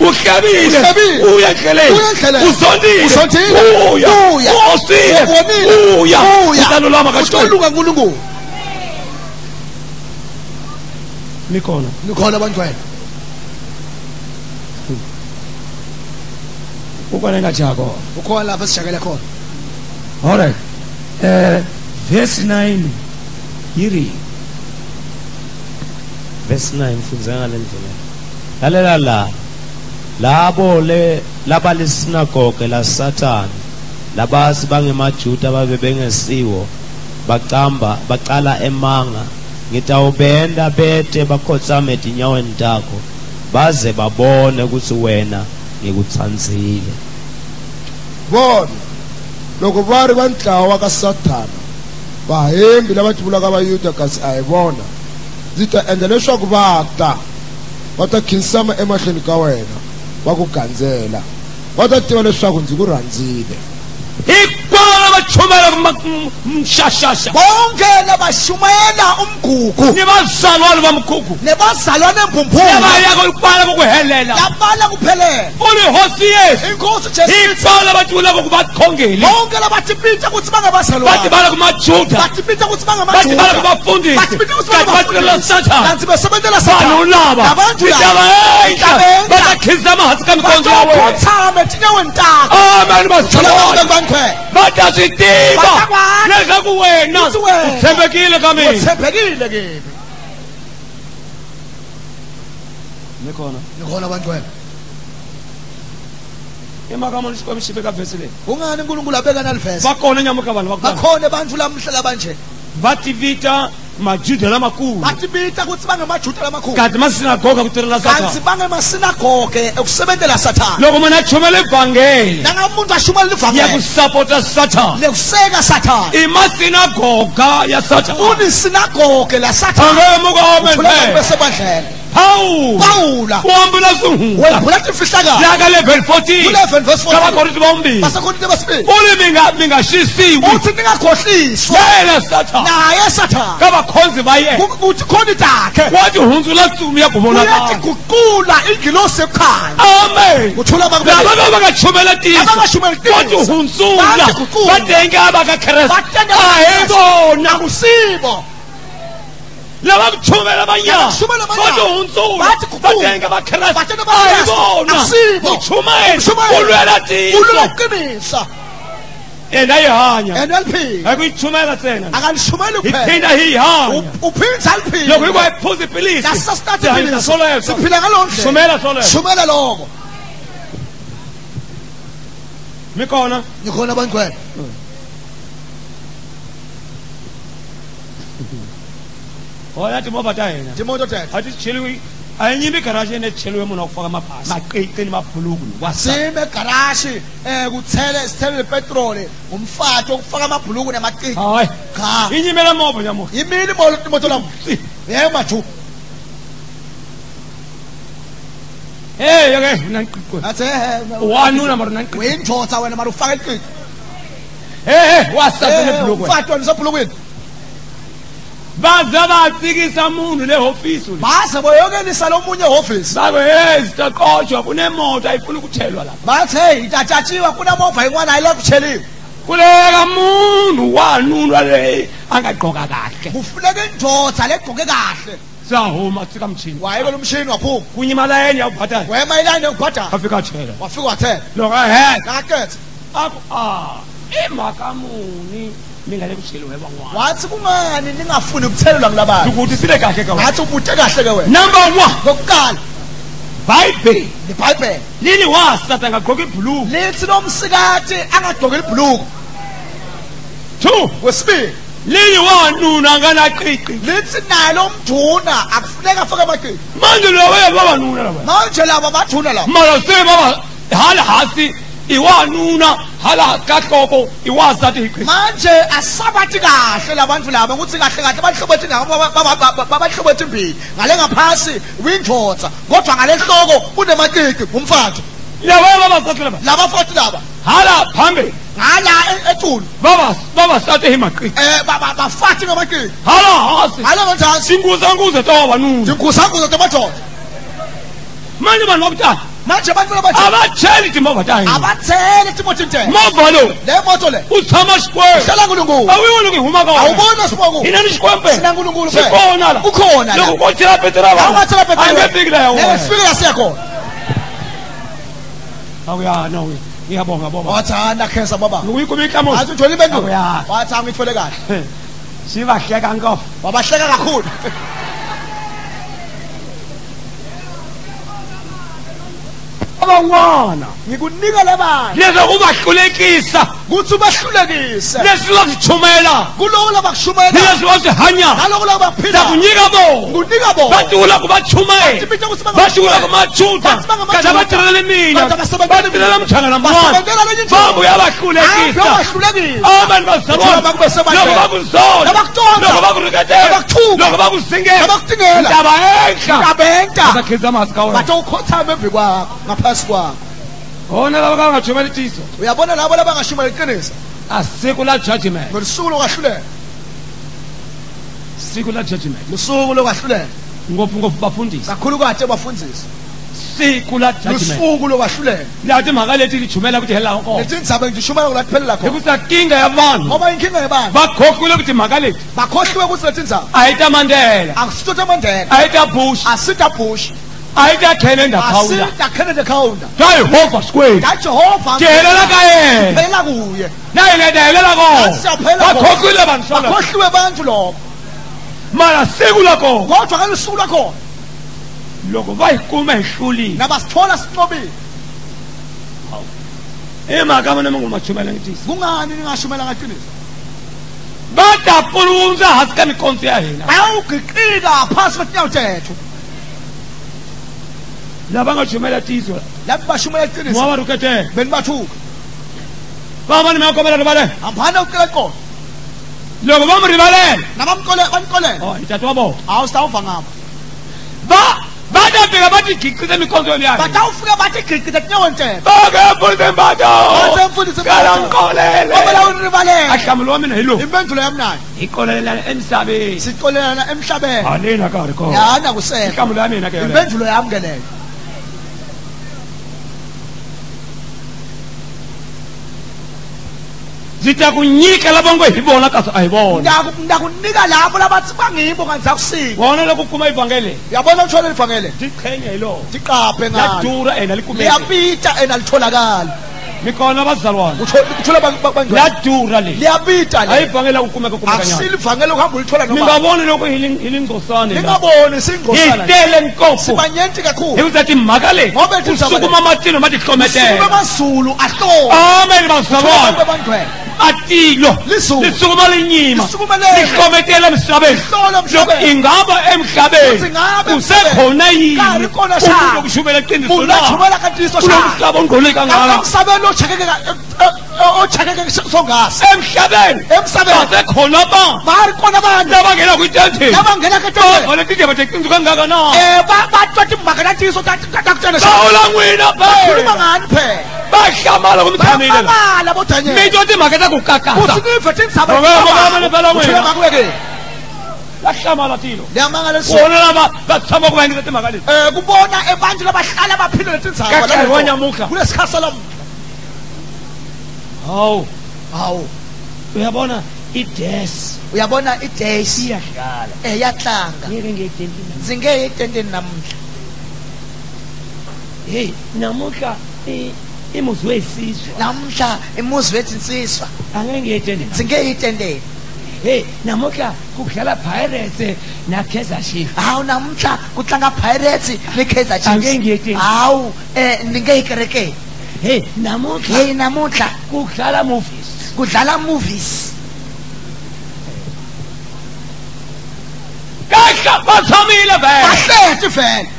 uhlebile uya endleleni uzondile uzondile uya uya usile uya uzalulama kashona ulunga nkulunkulu nikhona nikhona bantwana kukhona engajakho ukhona lapha sijakela khona all right eh verse 9 yiri verse 9 fundza ngalendlela lalela la labo le laba lesinagoge la Satan labasi bangemajuda babe bengesiwo bacamba bacala emanga ngitawubenda bete bakhotsame tinyaweni takho baze babone ukuthi wena ngikutsandzile vona loko va ri va ntlawa wa ka sathana vahembi lava tivulaka vayuda kasi a hi vona ndzi ta endla leswaku va ta va ta khinsama emahlweni ka wena va ku gandzela va ta tiva leswaku ndzi ku rhandzile hinkwa abachumayela kumshashasha bonke labashumayela umgugu nibazalwane bamgugu nebazalwane embumbuniyabayakubala kukuhelela yabala kuphelela ulihosi yesu ibala bathikula kokubakhongeli bonke labathi bitha ukuthi bangabazalwanebatibala kumajudabatibala kubafundisi kanti basebenzela satan abantu laba intervene. But the kingdom has come to our way. Amen. But does it deep? Lekakwenna. Uthembekile kami. Uthembekile kimi. Nikhona. Nikhona bantwana. emakamonisikomishiphe kavesi le kungani unkulunkulu abeka nalivesi bakhona nyamuka abantu bakhona bakhona ebantfu lamhla labanje bativita majuda lamakhulu bathi bita kutsi bangemajuda lamakhulu kanti masinagoga kutirela sathani bangemasinagoge ekusebentela sathani loko munhu a chumela ivhangeli nangabe muntu a chumela ivhangeli ya ku sapota sathani lekuseka sathani i masinagoga ya sathani unisinagoge la sathani angemuka omendlela pawula wambula sungula yaka 11 14 kabakorinti bombili uli mingashisiwe uthi ningakhohliswa yena sathane naye sathane kabakhonzi bayena uthi khoni takhe wathi hunzu latsumi yakubonakala guqula ingilosi ekhaya amen uthula abantu abakashumeletisa wathi hunzula badenge abakakhrestu ayibona akusibo labamthume labanyakodunzulu badenga bakristu ayibona uthumayeli ulwela tiso and ayihanya akuyithumela tena akanishumayeli iphinda hiyihanya uphinda aliphila loko ikwa iphuza ipilisi sihanyisa soleswo siphila ngaloo ndlela shumela soleswo shumela loko mi kona ni kona bangcwele oya timovha ta hina timoto teto a ti cheliwi a yi nyimi garaxi ene cheliwe munhu wa ku faka maphasi maqeqeni mabuluku siyime garaxi um eh, ku tshele sithelele petiroli umfati wa ku faka mabuluku ne maqeki hayi ka yi nyimele movha ya mo yimini mo timoto la ye eh, maju eyeke eh, una niqiqeatewanuna mari na niqiqeyinjotsa wena mari u faka niqiqe ee wasaeblukfati wena usebhulukwini baze bathikisa munhu le hofisi baze boyokelisa lomunye ehhovisi bako hey sitaqoshwa kunemoto ayifuna ukuthelwa lapha bathi heyi itatatshiwa kunemovha in'wana ayile kutheliwe kuleka munhu wanuna leyi angagqoka kahle kufuneka indoda legqoke kahle sahuma sika mchini wayeke lo mchini waphuma kunye imalayeni yawubhatala wema ilayini yokubhatala wafika wathela wafika wathela loko ehe naketha akho a ah, imhakamuni lingale kujelwe kwangwana wathi kungani ningafuni ukuthelelwa kulabantu ukuthi sibe kahle kawe wathi ubute kahle ke wena number 1 ngokuqala Bible libhayibheli lini wasata ngagqoka ibhuluku lithi lomsikati angagqoka ibhuluku 2 wesibili lini wanuna anganaqhiqi lithi nalo mduna akufuneka afake amaqhiqi manje labo babanuna labo manje labo bathuna labo mara sebaba hala hasi ìwọ nuna hala kahloko ìwọ azati iqhiya manje asabathi kahle labantu laba ukuthi kahle kahle bahlobothi babahlobothi mbili ngale ngaphasi uyindvodza kodwa ngale hloko unemacigi umfati yabona babasathi laba labafati laba hala phambili ngala e, etulu baba baba sathe himaqiki eh baba bafati ngamaqiki hala hasi hala ngizanguze singuza nguze toba nunu singuza nguze toba toba manje banokuthanda aba cɛ ni timo fata ye. timo ti tɛ. mɔ balo. lɛ mɔtɔ lɛ. u sama sukɔɛ. sɛlɛnkulunko. awo i woloki huma kan. awo b'o na Inani hinɛ ni sukɔɛ bɛɛ. sinankulunko bɛɛ. sukɔɔ n'a la. u kɔɔ n'a la. ne ko ko tira petera wa. awo tira petera. an bɛ bigi la yan wa. ne bɛ bigi la se kɔ. awo yaa n'aw ye. n'i ka bɔ nka bɔ ma. ɔta na kɛn sama ba. nugu i komi i kama o. joli bɛ dun. awo yaa. wa taa bɛ abanwana ngikunikele bani lezokubahlulekisa kuthi ubahlulekise lezilozithumela kulokola bakushumayela lezilozihanya nalokola bakuphila kunika bo kunika bo bathula kubathumela bathula kumathuta kanti abathirele mina bathi mina namthanga namwana babu yabahlulekisa abantu bazabona lokho bakuzola bakutonda lokho bakurikethe bakuthuka lokho bakuzingela bakudingela indaba enhla indaba enhla bathi ukhothame emvi kwakho ngaphansi pascwa ona laba abangashumeli tiso uyabona labo labangashumeli iqiniso asiku la judgment ngosuku lokwahlulela siku la judgment lusuku lokwahlulela ngophi ngophi bafundisi kakhulu kade bafundisi siku la judgment lusuku lokwahlulela lati mhaka leti lijumela ukuthi hela nkona leti ndzaba ngijishumela kula kuphelela khona ukuthi akinga yabantu ngoba inkinga yabantu bakhohlwe ukuthi mhaka leti bakhohlwe ukuthi leti ndzaba ayita mandela akusito mandela ayita bush asita bush ayitakelenda khawunda asitakelenda khawunda kayehova sikweli kajehova ndiyelela kaye phela kuye naye ndiyelela ko bakhohlwile bantu lokho bakhohlwe bantu lokho mara siku lakho kodwa ngalo siku lakho loko vayiquma ihlulile nabasithola sinqobile imhaka mana mi ngo ma chumela ntiyiso kungani ni nga chumela ngaqiniso va tapulundza hansi ka mikondzo ya hina va wu giqika phasi va tinyawu ta hetho labanga shumela tizo labba shumela tizo mwa rukete ben batu baba ni makomela ribale amphana ukeleko loko ba muribale nabamkole bamkole oh itatwabo awustawuva ngabo ba badafika batigikrize imikhonzo yenu yayo batawufika batigikrize kuleyo ndlela bakemfundise imbatho kalankoleleahlamulo mina yilo impendulo yamnayo ikolelelana emhlabeni sikolelelana emhlabeni anina karikona yana kusela ihlamulo yamina ke impendulo yami ke leyo nditakunyika lavongo hi vona kasi a hi vonandakunika lavo lava tsipangimbo nga ndzakusika vona loko kuma ivhangele ya vona kuthola ivhangele ndiqhenya hi loo ndiqaphe ngadura ena liyapita ena litholakala ngikona bazalwanaliyadura leiyabitaayibhangela ukumekaasilivangele kuhamba ulitholaningaboni loko hilingosaneingaboni singitele nkosibanyenti kakhuluiuzathi mhaka leyi ngobesukuma matilo matihlometela amazulu ahloamen bazalwane matilo lisukuma linyima lihlometela emhlabeni loko ingaba emhlabeni kusekhona yini umuntu okushumela eqiniso lakulo mhlaba ongqoleka ngalo ochakeke songasi emhlabeni basekhonabani bakhona abantu labangena kwitente labangena kwitentebale tindaba teqiniso kangaka na batwa timhaka ta tiyiso takutenasawula n'wina phela ngani phela bahlamala kumthanile mito timhaka ta ku kakatae lahlamala tilo kona lava va tshama ku vangisa timhaka leti ku vona evanhu lava hlala va philele tindzhavakunesikhasa lamu hawu hawu uyabona ides uyabona ides iyadlala eyahlanga eh, ngeke ngiyidentini zingeke identini namhla hey namuhla imuzwe wesizwe namhla imuzwe etsinsizwa angeke ngiyidentini zingeke identini hey namuhla kudlala pirates na kaizer chiefs hawu namuhla kutlanga pirates ni kaizer chiefs angeke ngiyidentini hawu eh ningeke ikerekeni hey namuhla hey namuhla kudlala movies kudlala movies kahla bathamile vele bahlethi vele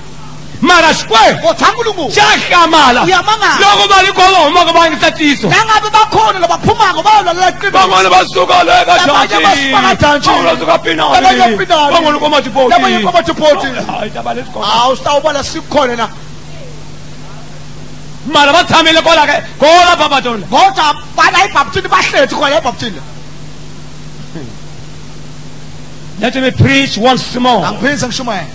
mara sikwe othankulungu siyahlamala uyamangala loko baligoloma kubangisatiso nangabe bakhona labaphumako bayolalaqibangono basuka leka jantibasuka pinabanye pinabanye komatipoti hayi tabalesikolo hawu sitawubala sikhona na malaba tamile kola ke kola papa ton kota padai papchin basle kola papchin let me preach once more ngiphinze ngishumayele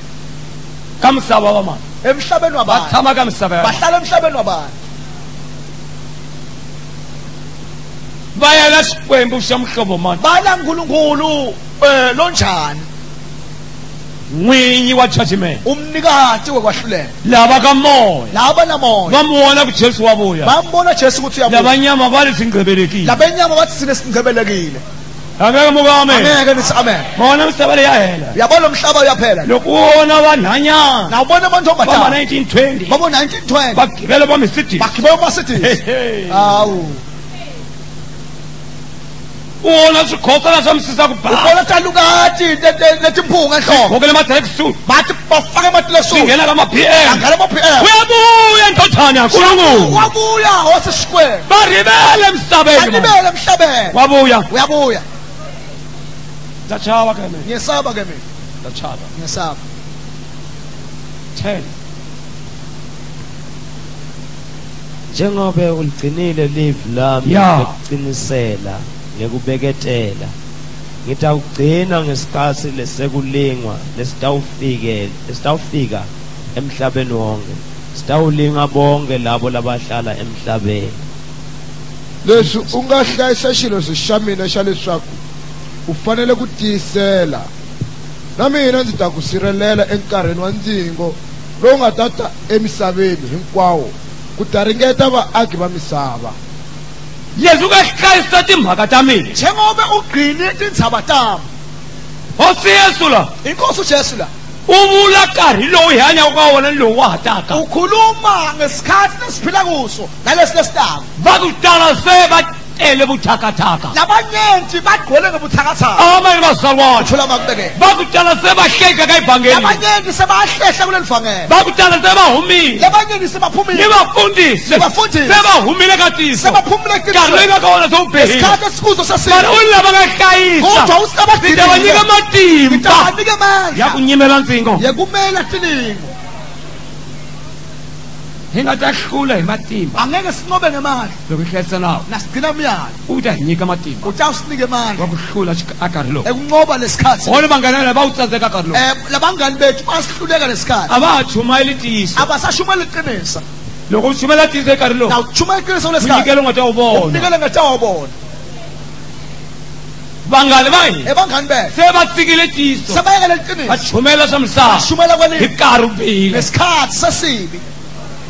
kamsaba bama emhlabeni wabantu bathama kamsaba bahlala emhlabeni wabantu bayala sikwembu samhlobo manje bala nkulunkulu eh lonjani mwinyi wa judgment umnikahatsi wekwahlulela laba kamoya laba namoya bambona kujesu wabuya bambona jesu kutsi uyabuya labanyama bali singcebelekile labanyama bathi sine singcebelekile angeke mukame angeke nithi amen bona umhlaba leyahela uyabona umhlaba uyaphela lokuona banhanyana nawubona abantu obathathu baba 1920 baba 1920 bagibela city bagibela hey. hawu wona sigqokela sami sisakubhala talukati letimphunga enhloko gqokela emadirekusulu bathi bafake emadirekusulu singena kama-pm angena kama-pm uyabuya endodana yankulunkulu wabuya wasesikwele baribele emhlabeni baribele emhlabeni wabuya uyabuya ndachaba ke mina ngiyesaba ke mina ndachaba ngiyesaba ten njengoba uligcinile live lami lokucinisela yeah. ngekubeketela ngitawugcina ngesikhathi lesekulingwa lesitawufikele lesitawufika emhlabeni wonke sitawulinga bonke labo labahlala emhlabeni leswi u nga hlayisa xilondzo xa mina xa leswaku u fanele ku tiyisela na mina ndzi ta ku sirhelela enkarhini wa ndzingo lowu nga ta ta emisaveni hinkwawo ku ta ringeta vaaki va misava leswi ku hlayisa timhaka ta mina njengobe u gqine tindzhava tami hosi yesu la inkosi jesu la u vula nkarhi lowu hi hanyaka ka wona ni lowu wa ha taka u khuluma ngesikhathi ni swiphila kuso na leswi leswi taka va ku tala se va ele buthakathaka labanyenti bagqwele ngobuthakathaka abanye bazalwana bakutala sebahleka kayibhangeni abanyenti sebahlehla kuleli vangela bakutala sebahumile labanyenti sebaphumile nibafundise nibafundise sebahumile katiso sebaphumile katiso kanye bakona zombhe isikhathe sikuzo sasini bani uli labangahlayisa kodwa usaba dinga banika matimba dinga banika manje yakunyimela nzingo yekumela tilingo hingatakhlula hi matimba angeke sinqobe ngemandla loko hlayisa nawo nasigcina myala utanyika matimba utawusinike mandla wakuhlula akarhi lowo ekunqoba lesikhathi wona bangane lava bawutsandzeka akarhi lowo um labangani bethu basihluleka lesikhathi avashumayeli tiyiso avasashumayeli qinisa loko u shumela tiyiso ekarhi lowo nawushumayela qinisa kulesikhatikele u nga ta wu vona unikele nga ta wu vona vangani va hina evangani ve se va tsikile tiyiso se va yekele qiniso va chumela swa misava chumela kwale hi nkarhi u bihile nesikhathi sesibi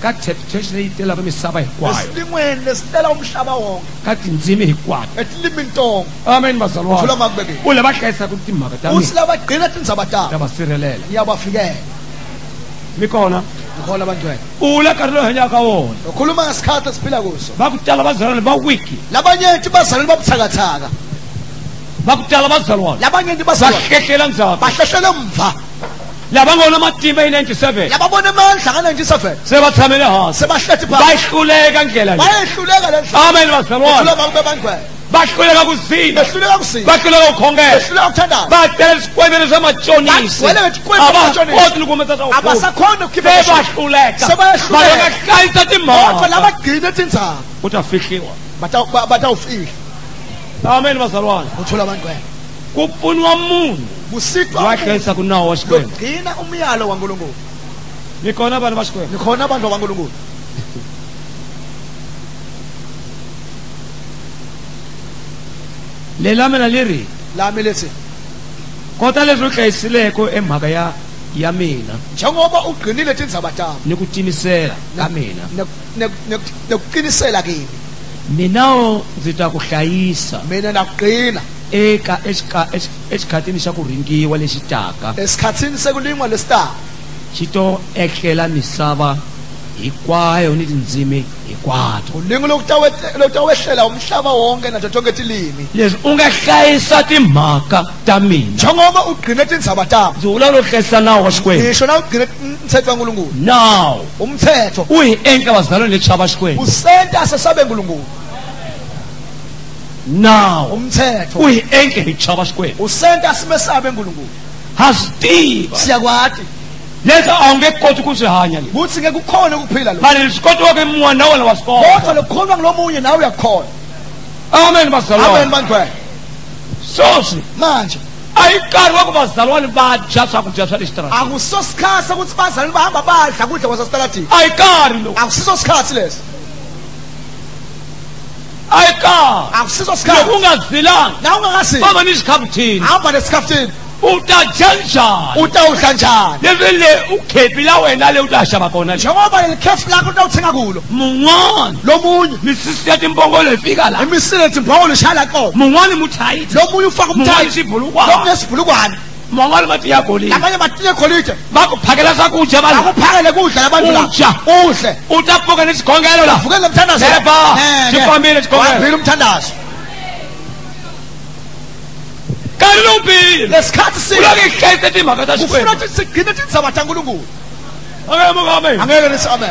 ka church leyi telaka misava hinkwayo e umhlaba wonke ka tindzimi hinkwato etilimi ntongo amen bazalwana hlayisaka timhaka ta lava gqina tindzaba ta sirhelela ya mi kona wona ukhuluma esiphila kuso va ku tala vazalwana va wiki bazalwana va va ku tala vazalwana labanyenti ndzhaku va labangona amatimba yi-97 yababona amandla ka-97 sebachamele hansi sebahlezi phansi bayihluleka ndlela bayehluleka le ndlela amen bazalwane bahluleka kuzinda behluleka kuzinda bahluleka ukukhongela behluleka ukuthandana badela esikwebeni samajonisi abakoti lukumesasabasakhona ukukhiphabebahluleka sebayahlulekabakahlayisa timhaka labagcine tindzaba utafihliwa batawufihla amen bazalwane uthola abantwana kufunwa munhu kusitwawakhensa kunawo wa xikwembu gcina umyalo wa nkulunkulu mi kona vanhu va xikwembu mi kona vanhu va nkulunkulu lelami na leri lami lesi kota leswi u hlayisileko emhaka ya ya mina njengoba ugqinile tindzaba tami ni ku timisela ka mina ni ku qinisela kimi minawo ndzi ta ku hlayisa mina na ku qina eka esikhathini xa ku rhingiwa lexi taka esikhathini sekulin'wa lesitaka xi to ehlela misava hinkwayo ni tindzimi hinkwato ulingu lokutawehlela umhlaba wonke nato tonke tilimi leswi u nga hlayisa timhaka ta mina njengoba u gqine tindzaba tami ndzi vula no hlayisa nawu wa xikwembu ngisho na u gqine umthetho wa nkulunkulu nawu umthetho u hi endla vazalwane lechava xikwembu usenta sesabe nkulunkulu now umthetho uyi-engage abasikweni usenta sibe sabe enkulunkulu hasidivha siyakwati leswi a wu nge koti ku swi hanya leswi kutsi ngeke kukhona kuphila lokhu mani leswi kotiwaka mun'wana na wena wa swi So, kodwa loko khonwa ngulomunye nawe uyakukholwa amen bazalwane amen bantwana sweswi manje ayikariwa ku vazalwane va dya swakudya swa le xitaratini akuso sikhathi sokuthi bazalwane bahamba badla kudla kwasasitalatini ayikarhi loko akusiso sikhathi leswi I can't. Akusizosikhathi. Ungazilanga. Nawe ungakasi. Baba nisikhathi. Hamba nesikhathi. utatsha njani utawudla njani levele ukhephi la wena le utashava kona njengoba lelikhefu lakho utawuthenga kulo mungwana lomunye misisi yatimbongolo ifika la imisile yatimbongolo ishaya la kona mungwana muthayiti lomunye ufaka umthayiti ibhulukwane lomunye sibhulukwane mongolo matiya kolile abanye matiya kolile bakuphakela sakuja bani bakuphakela kudla abantu la uja uhle utapuka nesigongelo la vuke nemthandazo lepha sifambile sigongelo wabhila umthandazo kali lombili lesikhathi si ulake hlese timhaka tashwe ufuna ukuthi sigcine tindzaba tangulungu angeke mokame angeke nesabe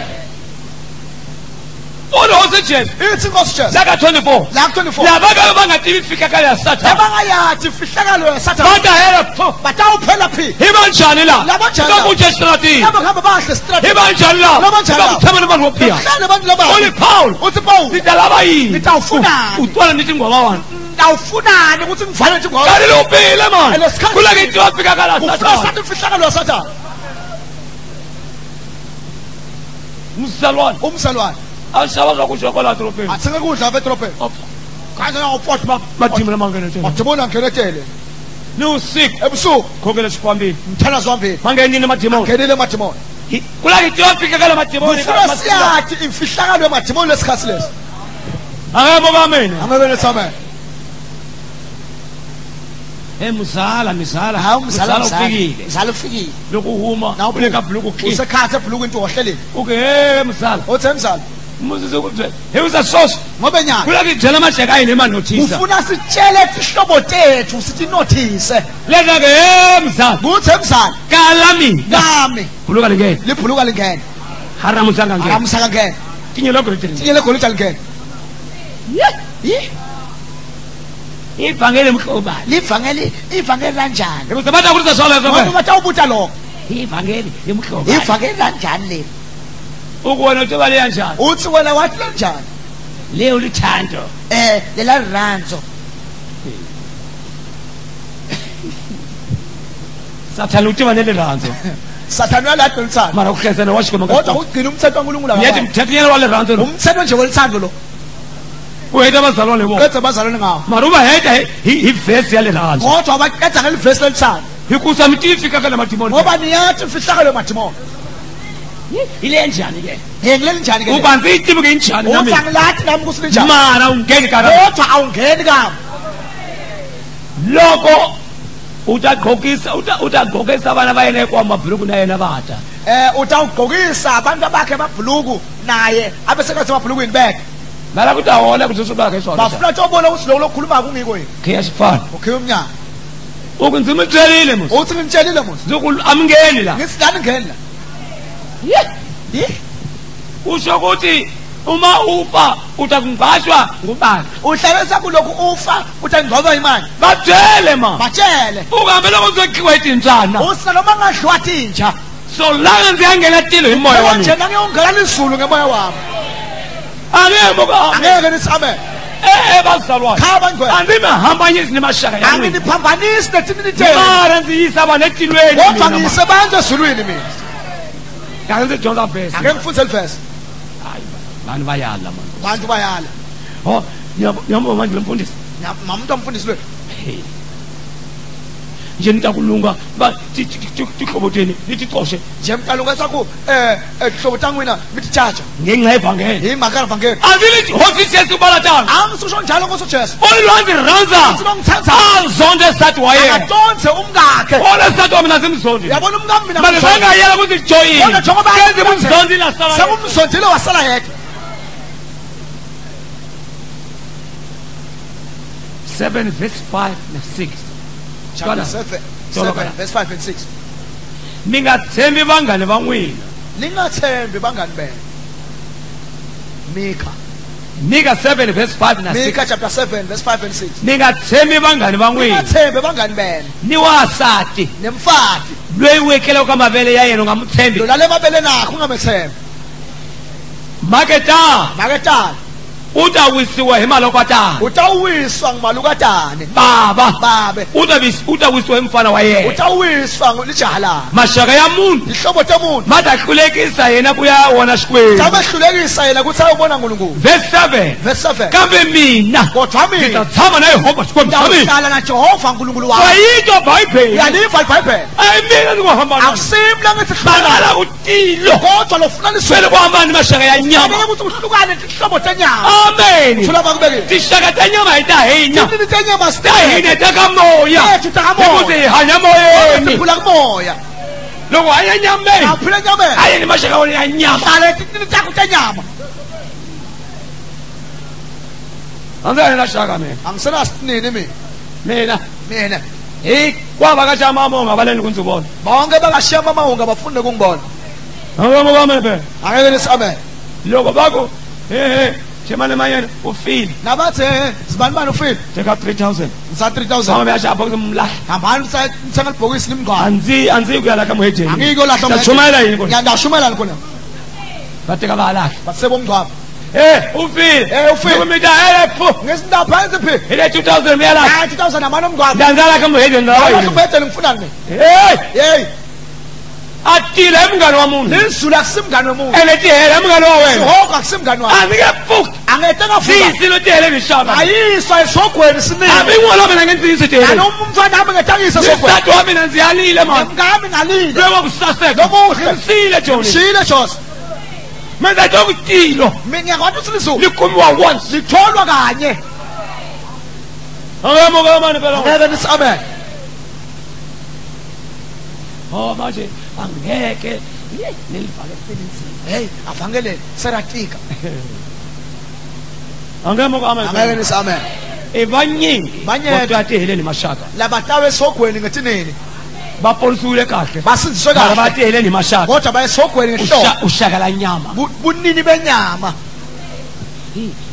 o de o se tiɲɛ. i ti ko tiɲɛ. laka twenty four. laka twenty four. yaba bɛ ban ka tibi fika ka yan sata. yaba ka yan ti fika ka yan sata. bata yɛrɛ tɔ. bata o pe la pe. i b'an cani la. labɔ cani la. i b'a kun cɛ sirati. i b'a ka baba cɛ sirati. i b'an cani la. labɔ cani la. i b'a kun tɛmɛ ni bɔ piya. tɛmɛ ni bɔ piya. o ni paul. o ti paul. ni dalaba yi. ni t'aw funa. u tɔ la ni ti ngɔba wa. t'aw funa ni ko ti nfa ni ti ngɔba. kari o bɛ yɛlɛ ma. kulaki jɔ fika ka yan sata. o fura sati fika ka yan sata. musalwan. o musalwan. asaba swakudya kwala edorobheni asinge kudla apha edorobheni kanje ngoport ba badimela mangenetele badimona ngenetele niwusiku ebusuku khongela siphambili mthandazo wambili mangenile madimoni ngenile emadimoni kulake tiyofika kala madimoni ufuna siyathi imfihlakalo yamadimoni lesikhathi lesi akebo bamina amabele samene emzala mizala hayi umzala ufikile mzala ufikile lokuhuma uleka bhuluku usekhathe ebhuluku into ohleleni uke mzala othe mzala moses kufɛ he was a source. mo bɛ ɲa. kulaki jɛlɛma cɛ ka yɛlɛma n'o t'i sa. mufuna cɛlɛ kisɔbɔ tɛ tusiti n'o t'i sɛ. lɛtɛ kɛ ee musa. mun tɛ musa. k'a lami. lami. kulukali kɛ. ni kulukali kɛ. haramusa kan kɛ. haramusa kan kɛ. tiɲɛlɛ kolo tɛ. tiɲɛlɛ kolo tɛ kɛ. ye. i fange le ko ba. ni fange le i fange la njani. muso bata kuru tɛ sɔn o la fɛn fɛn. mɔgɔ bata o b'u ta lɔ. i fange le ko ba. i fange la njani le. ukhona utsibale kanjani uthi wena wathi lanjani leyo luthando eh lela ranzo sathanda utibane leranzo sathana uyaladwa lithando mara uhlesene washikodwa ugcina umthetho kankulunkulu yethi mthethonyana wale ranzo lo umthetho nje welithando lo uheta abazalwane bo qeda abazalwane ngawo mara uba heta ivesi yale ranzo kodwa abaqeda ngeli vesi lelithando hikusa mtifi kakala madimoni ngoba niyathi mfihlakalo yamadimoni loko u ta gqokisa vana va yena hinkwavo mabhuluku na yena vata eh, u ta wu gqokisa vanu va vakhe mabhuluku naye a va sekati mabhuluku yini veke va lava ku ta hola kuti swi vake swonamafuna to vona ku swi loko lo khuluma ku nyiko yini khiya xifana u khiya umnyana u ku ndzi mi tselile mus u tsi ni ni celile mus ndzi ku a mi ngheni laa ni ngheni la usho ukuthi uma ufa utangibhashwa ngubani uhlabelisa kulokhu ufa utangigcoba imali batshele ma batshele ukambe loko uzekhiwa itintsana usaloma ngadliwa tinja solanga ndiyangena tilo hi moya wami njena ngiyongena lizulu ngemoya wami angeke muka angeke nisame Eh bazalwane khaba ngwe andimahambanyisi nemashaka yangu andiniphambanisi netimini tenu mara ndiyisa abanetilweni kodwa ngiyise banje ezulwini mina Nakanza dyondza best. Akemfundise eli verse. Hayi bantu bayala man. Bantu bayala. Oh, yabo yabo manje bemfundisi. Mamuntu amfundisi lo. Hey. njeni takulunga ba tihloboteni nitixoshe njemkalunga saku eh, eh, tihlobo ta n'wina mi ti caca ngenxa evhangeli hi mhaka rivhangeli a ndzi li hofisi yesiku balatana a ndzi swo njalo ngo swo jesu u lwa ndzi rhandza a zonde sati wa yena zonde umngakhe ole sati wa mina ndzi mzondi yabona umngami mina mali va nga yela ku ndzi joyini ndzi mzondile a sala se ku mzondile wa sala yeke seven verse five na six chapter 7 7 verse 5 and 6 ningathembi bangane banwina ningathembi bangane benu mika Mika 7 verse 5 na 6. Mika chapter 7 verse 5 and 6. Ningathembi bangani banwenu. Ningathembe bangani benu. Niwasati. Nemfati. Lweyiwekela ukamavele ya yena ungamthembi. Lolale mabele nakho ungamethembi. Maketa. Maketa. uda wisiwa hima lokata utawiswa malukatane baba babe uda wis uda wiswa mfana wa yeye utawiswa lijahala mashaka ya muntu ihlobo te muntu madahlulekisa yena kuya wona xikwenu tabahlulekisa yena kutsi ayobona nkulunkulu verse 7 verse 7 kambe mina kodwa mina ngitatshama na Yehova xikwenu sami ngihlala na Jehova nkulunkulu wami ayito bible yaliva bible ayi mina ngihamba nayo akusimla ngithi hlala kutilo kodwa lofunaniswe kwamani mashaka ya nyama ukuthi uhlukane ihlobo tenyama Amen. hina. moya. tishagatanyama itahinya tahine takamoya ekuti hanyamoyeni loko aya nyameni aya ni mashakawani ya nyama anzanena shaka mina angisena sinini mina mina mina hi kwabakashiya amahonga abaleni kunzibona bonke bakashiya amahonga mwa kungibona angeke nisame loko bako hehe shemane manyane ufile nabathe sibani bani ufile teka 3000 ngisa 3000 hamba yasha abhokisi mlahla hambani nithenga libhokisi limngqwana anzi anzi kuyalakha mhejeni angiko lahla mhejeni ngishumayela yini kona ngiyashumayela ni kona bateka balahla basebomngcwabo Eh, ufile. Eh, ufile. Ngikumita ele phu. Ngisinda phansi phi. Ile 2000 miyala. Ah, 2000 amana umngcwabo. Ndanzala kamhejeni lawo. Ngiyakubethela ngifuna ni. Hey! Hey! atile emngani wam uninzulu akusimngani womuntu and tihela emngani wa wena swihogo akusimngani wa anike pfuki angetanga fukaisilo tihele mixava ayiswa esogweni sinini amin'wana mina nge ntiyiso tihele umfana ami ngetangisa esogweni wa mina ndzi yalile mani mngami ngalile loko ku saseka loko u nsile joni mshile josi mina to kutilo ngiyakwazi ukuthi lizo likumiwa once litholwa kanye angamukela mani e phela ngeke nisi amen Oh, manje angeke hey afangele saratika amen amen is amen nisamen eh, ebaningi kodwa teheleli mashaka labatawe esogweni ngethinini bapolisule kahle basinziswe kahle bateheleli mashaka kodwa baye esogweni ngehlobo ushakala nyama bunini benyama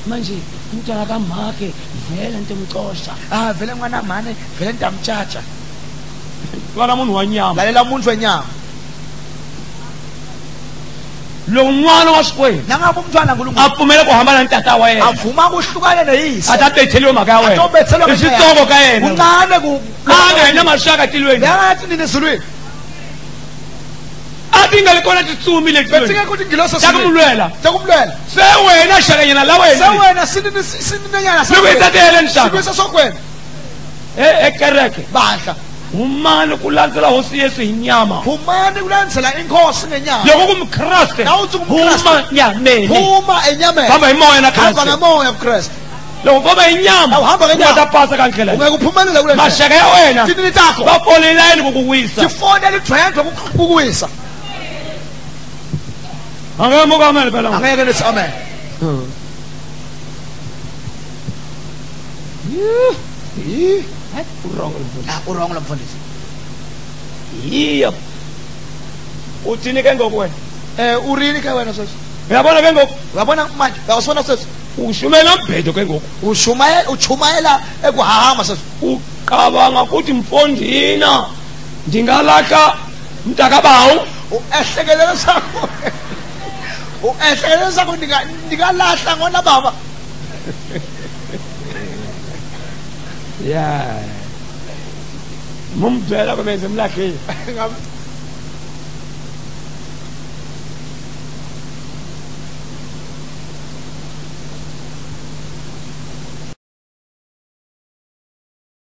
manje umntwana kamake vele ntimcosha ah vele mwana mane vele ntamtshatsha lala munhu wa nyama lalela munhu wa nyama lowu n'wana wa swikwembuapfumele ku hambana ni tata wa yenaa ta beteliwe mhaka ya wena switsongo ka yenaanga hina maswaka tilweni a ti nga le kona titsumi letiakumlwela se wena xakanyana la wenaloko yi tateyaleni ekereke umane kulandzela hosi yesu hi phumani kulandzela inkhosi ngenyama loko kumkriste nawuthi phuma nyameni phuma enyameni hamba imoya loko ngoba inyama uhamba ngenyama utapasa kandlela mashaka ya wena titini takho bafoleleni kukuwisa tifone lidvendwa Yeah. urongo lo mfundisi urongo lo mfundisi yiyo uthini ke ngoku wena um urini ke wena sesi uyabona ke ngoku uyabona manje uyawusibona sesi ushumayela mbhedo ke ngoku ushumayela utshumayela ekuhahama sesi uqabanga kuthi mfondina ndingalakha mntakabawu uehlekelelo sakho uehlekelelo sakho ndingalahla ngona baba يا ممتع لك ما يسملاك ايه